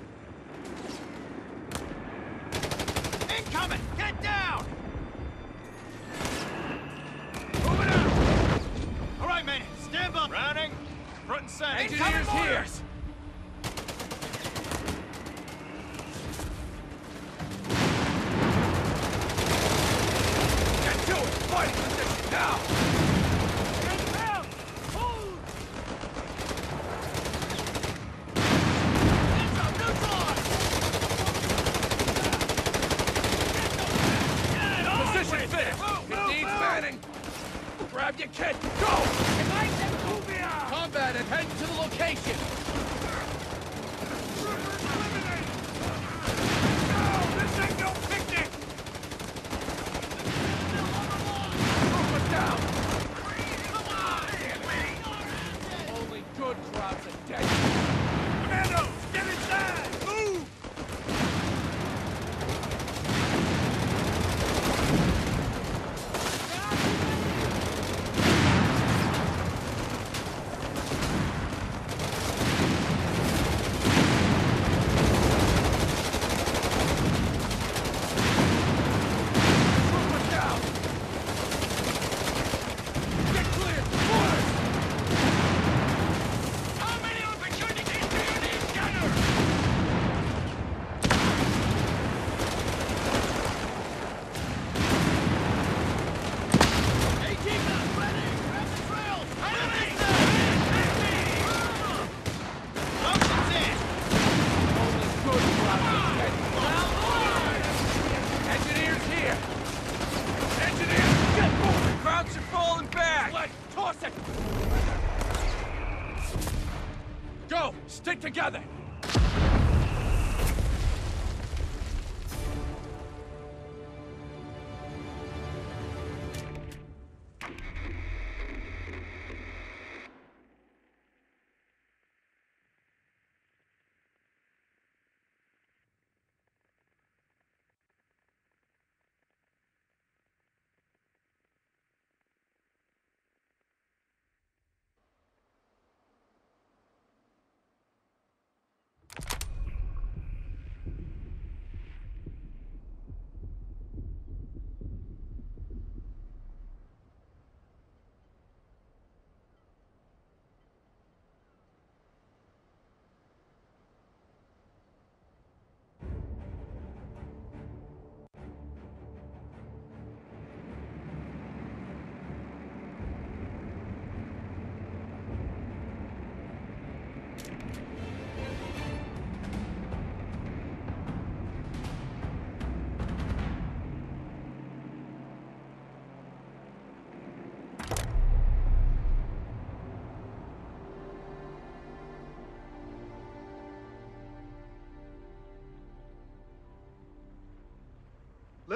Together!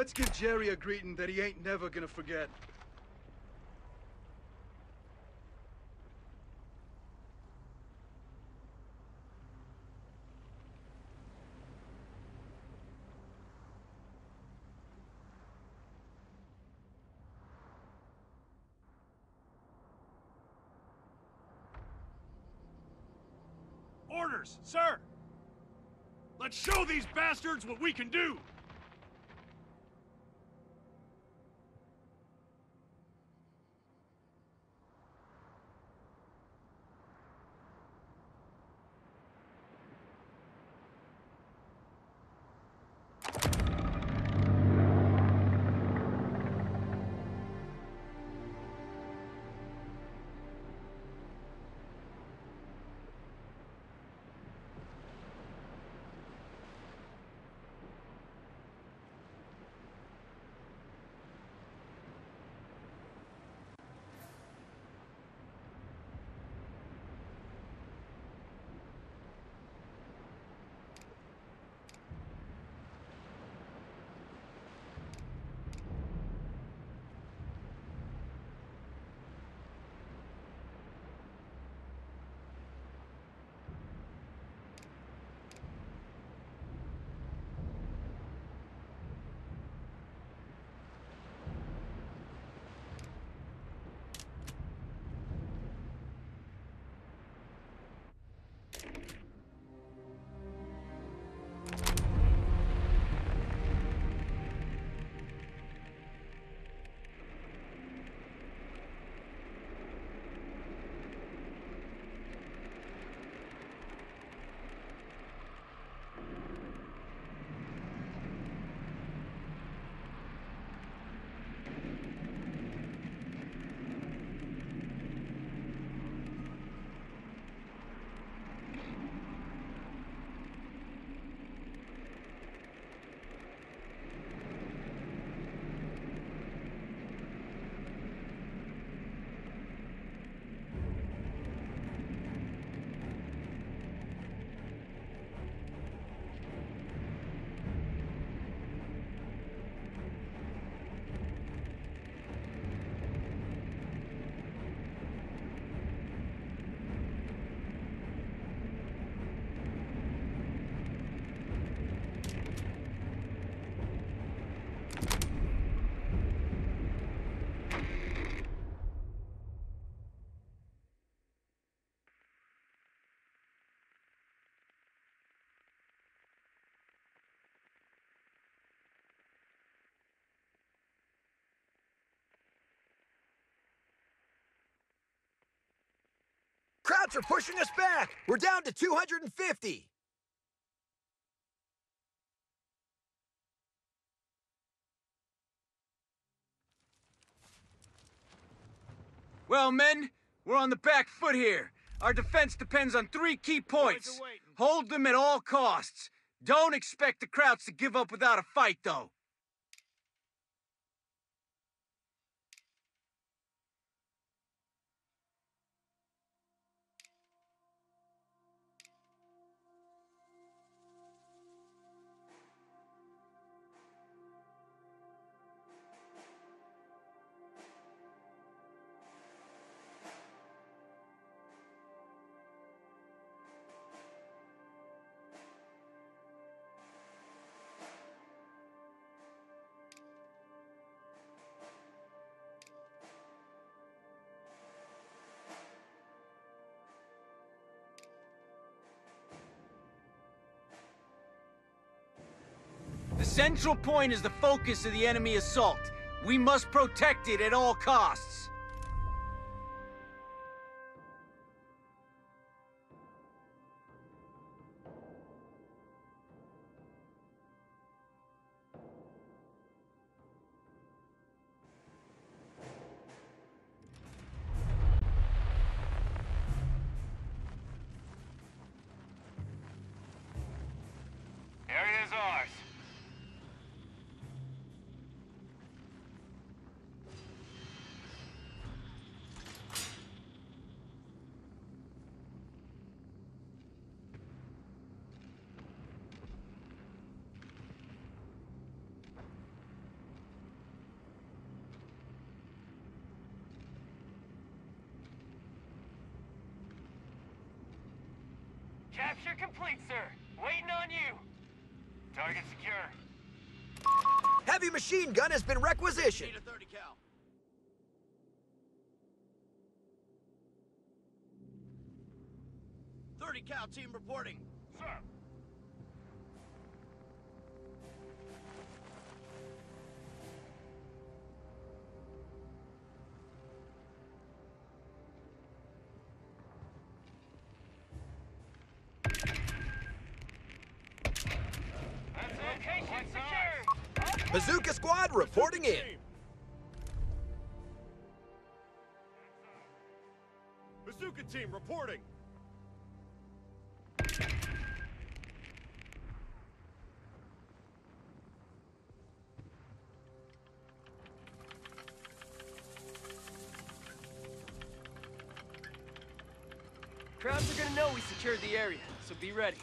Let's give Jerry a greeting that he ain't never gonna forget. Orders, sir! Let's show these bastards what we can do! Krauts are pushing us back! We're down to 250! Well, men, we're on the back foot here. Our defense depends on three key points. Hold them at all costs. Don't expect the Krauts to give up without a fight, though. Central Point is the focus of the enemy assault. We must protect it at all costs. Complete, sir. Waiting on you. Target secure. Heavy machine gun has been requisitioned. Need a 30 cal. Thirty cal team reporting. Sir. Bazooka squad reporting in. Bazooka team reporting. Krauts are gonna know we secured the area, so be ready.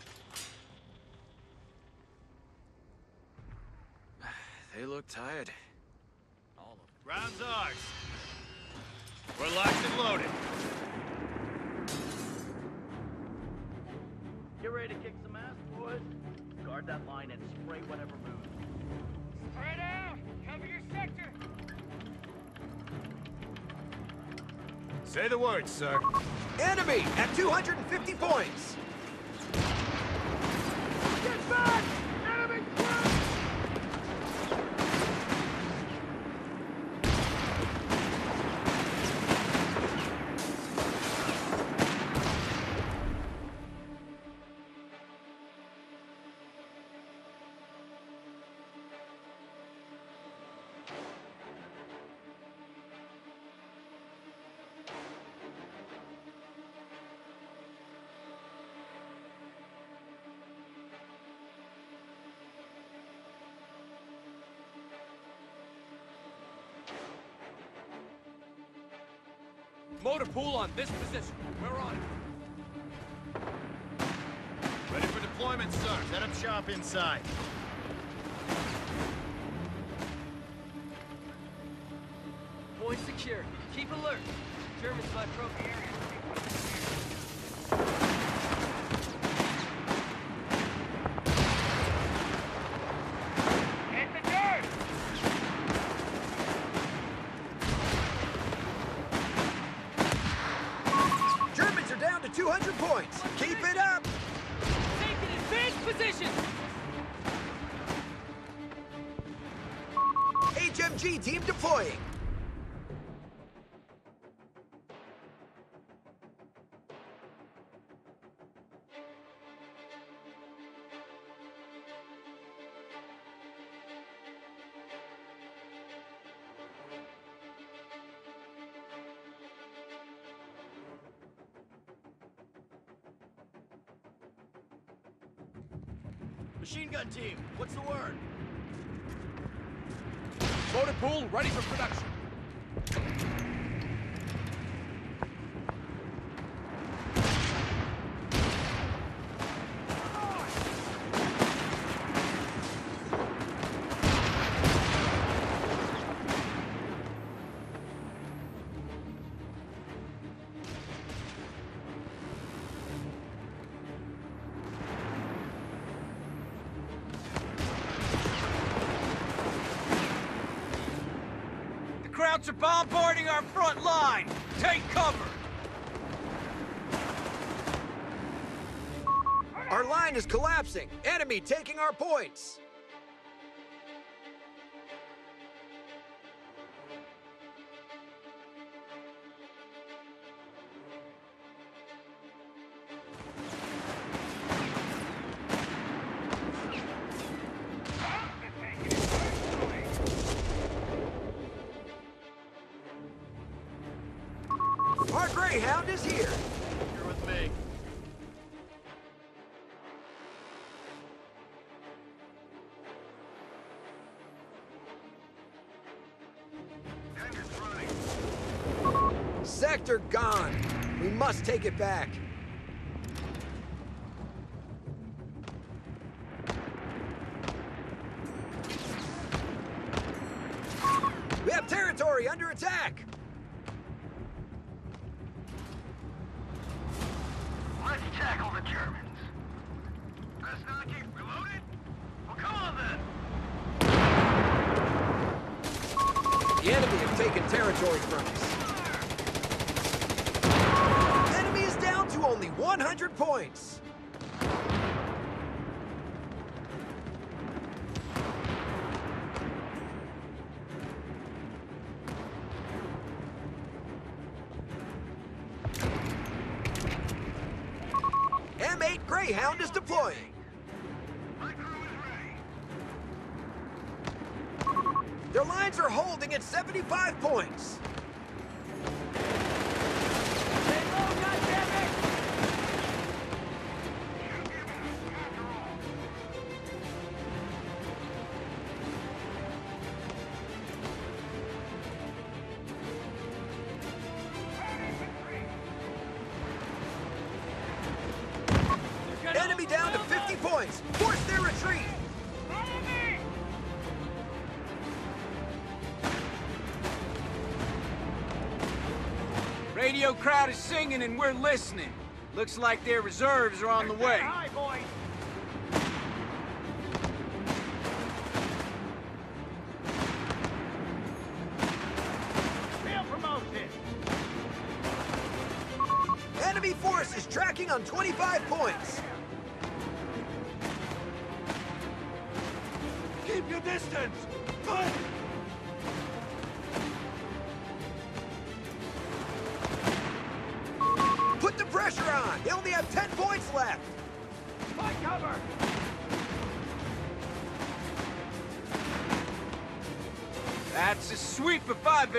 Tired. All of them. Ground's ours. We're locked and loaded. Get ready to kick some ass, boys. Guard that line and spray whatever moves. Spread out. Cover your sector. Say the word, sir. Enemy at 250 points. Pool on this position. We're on it. Ready for deployment, sir. Set up shop inside. Point secure. Keep alert. Germans probe the area. Machine gun team, what's the word? Motor pool ready for production. The are bombarding our front line. Take cover. Our line is collapsing. Enemy taking our points. It back. We have territory under attack. Let's tackle the Germans. Krasnaki, reloaded? Well, come on then. The enemy have taken territory from us. Enemy is down to only 100 points. Radio crowd is singing and we're listening. Looks like their reserves are on the way.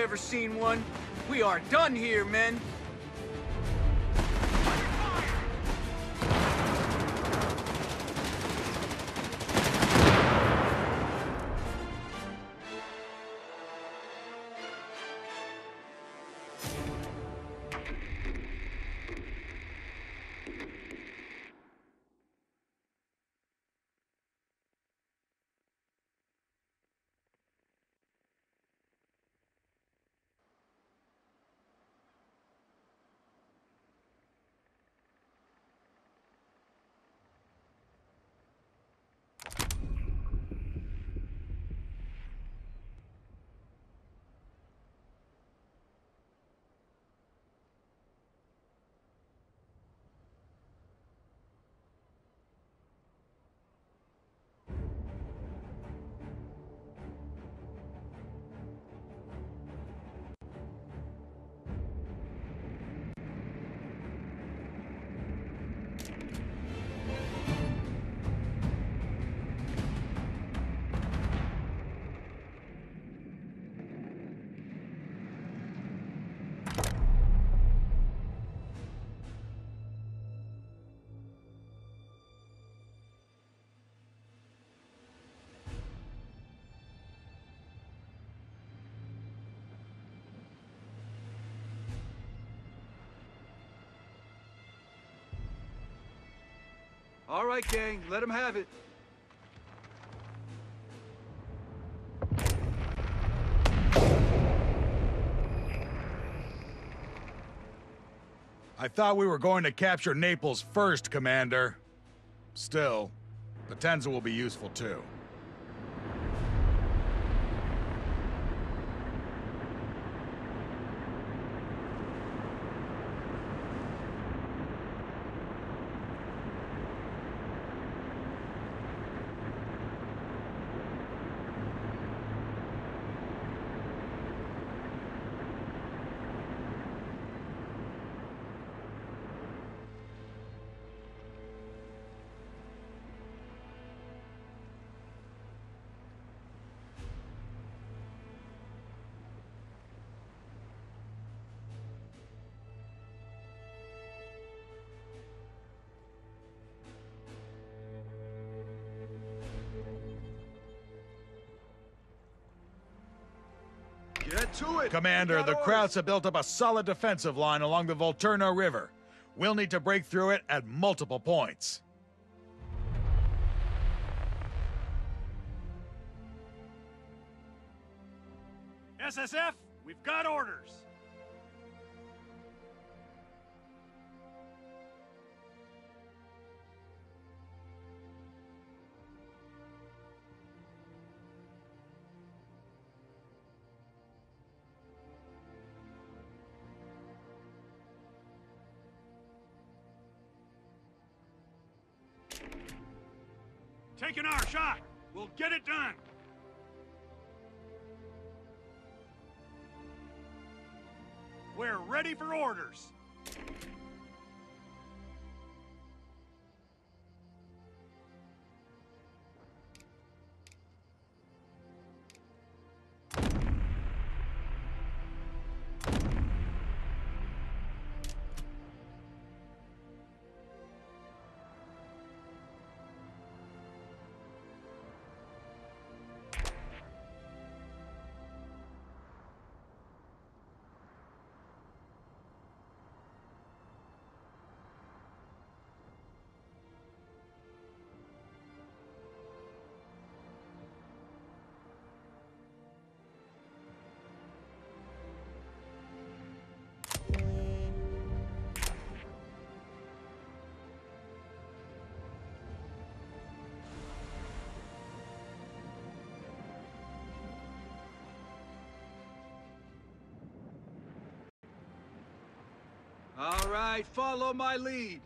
Ever seen one. We are done here, men. All right, gang, let them have it. I thought we were going to capture Naples first, Commander. Still, Potenza will be useful too. Get to it! Commander, the orders. Krauts have built up a solid defensive line along the Volturno River. We'll need to break through it at multiple points. SSF, we've got orders. Shot. We'll get it done. We're ready for orders. All right, follow my lead.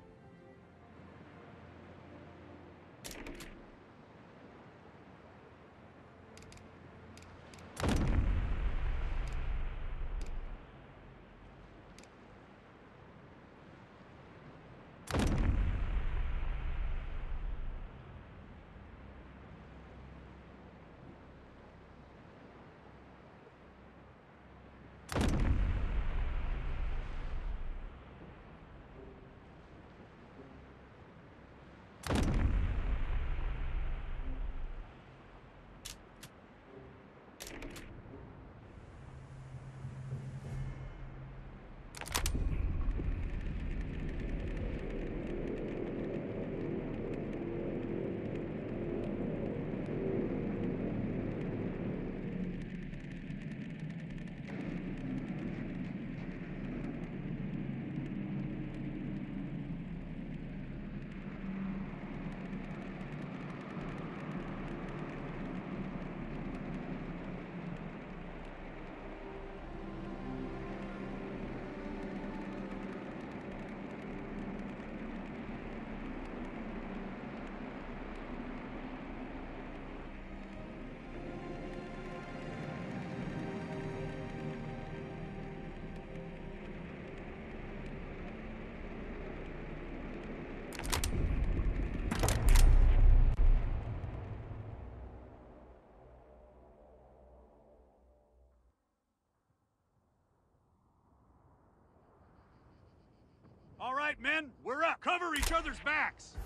All right, men, we're up. Cover each other's backs.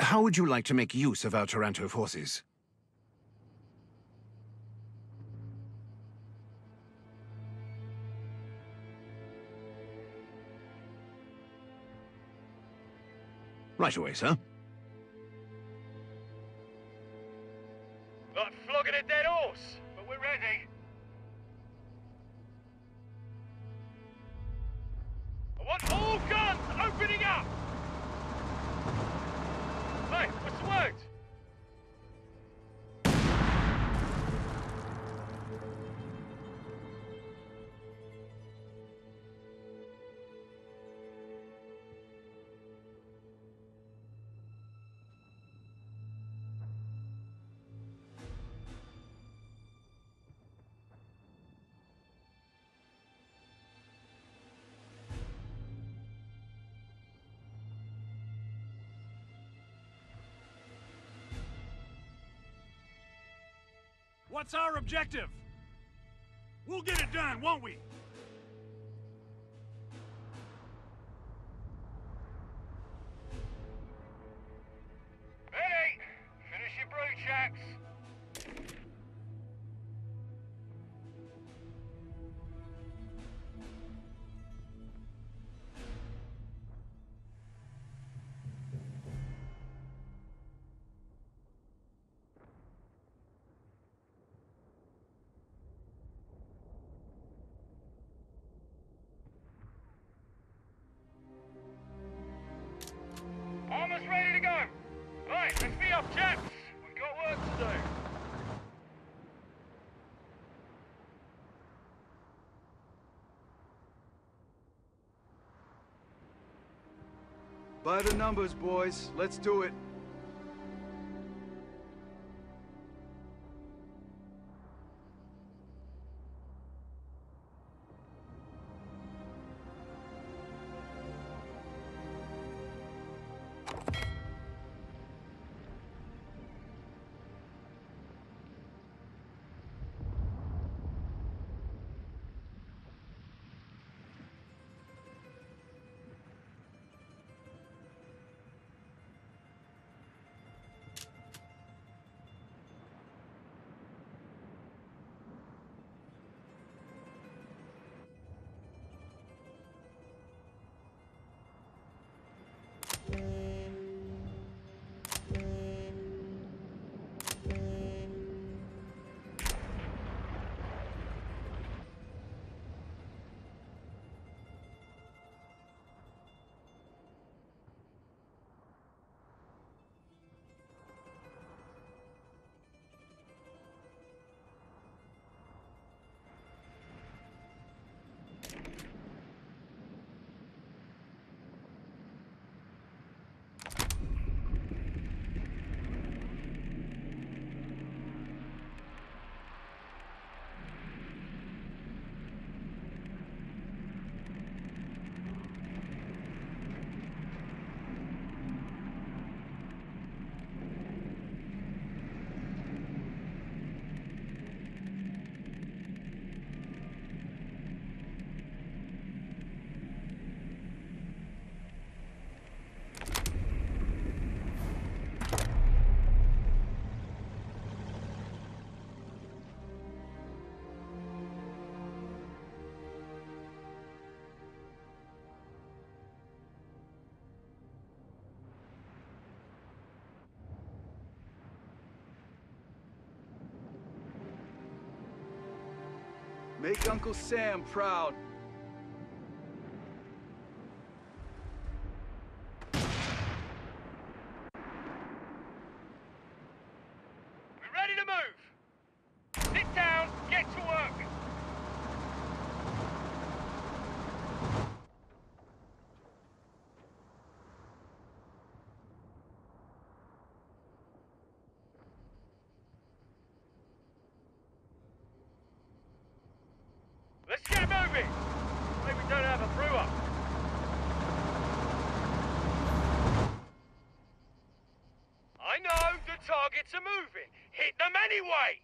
How would you like to make use of our Taranto forces? Right away, sir. What's our objective? We'll get it done, won't we? numbers, boys. Let's do it. Make Uncle Sam proud. anyway.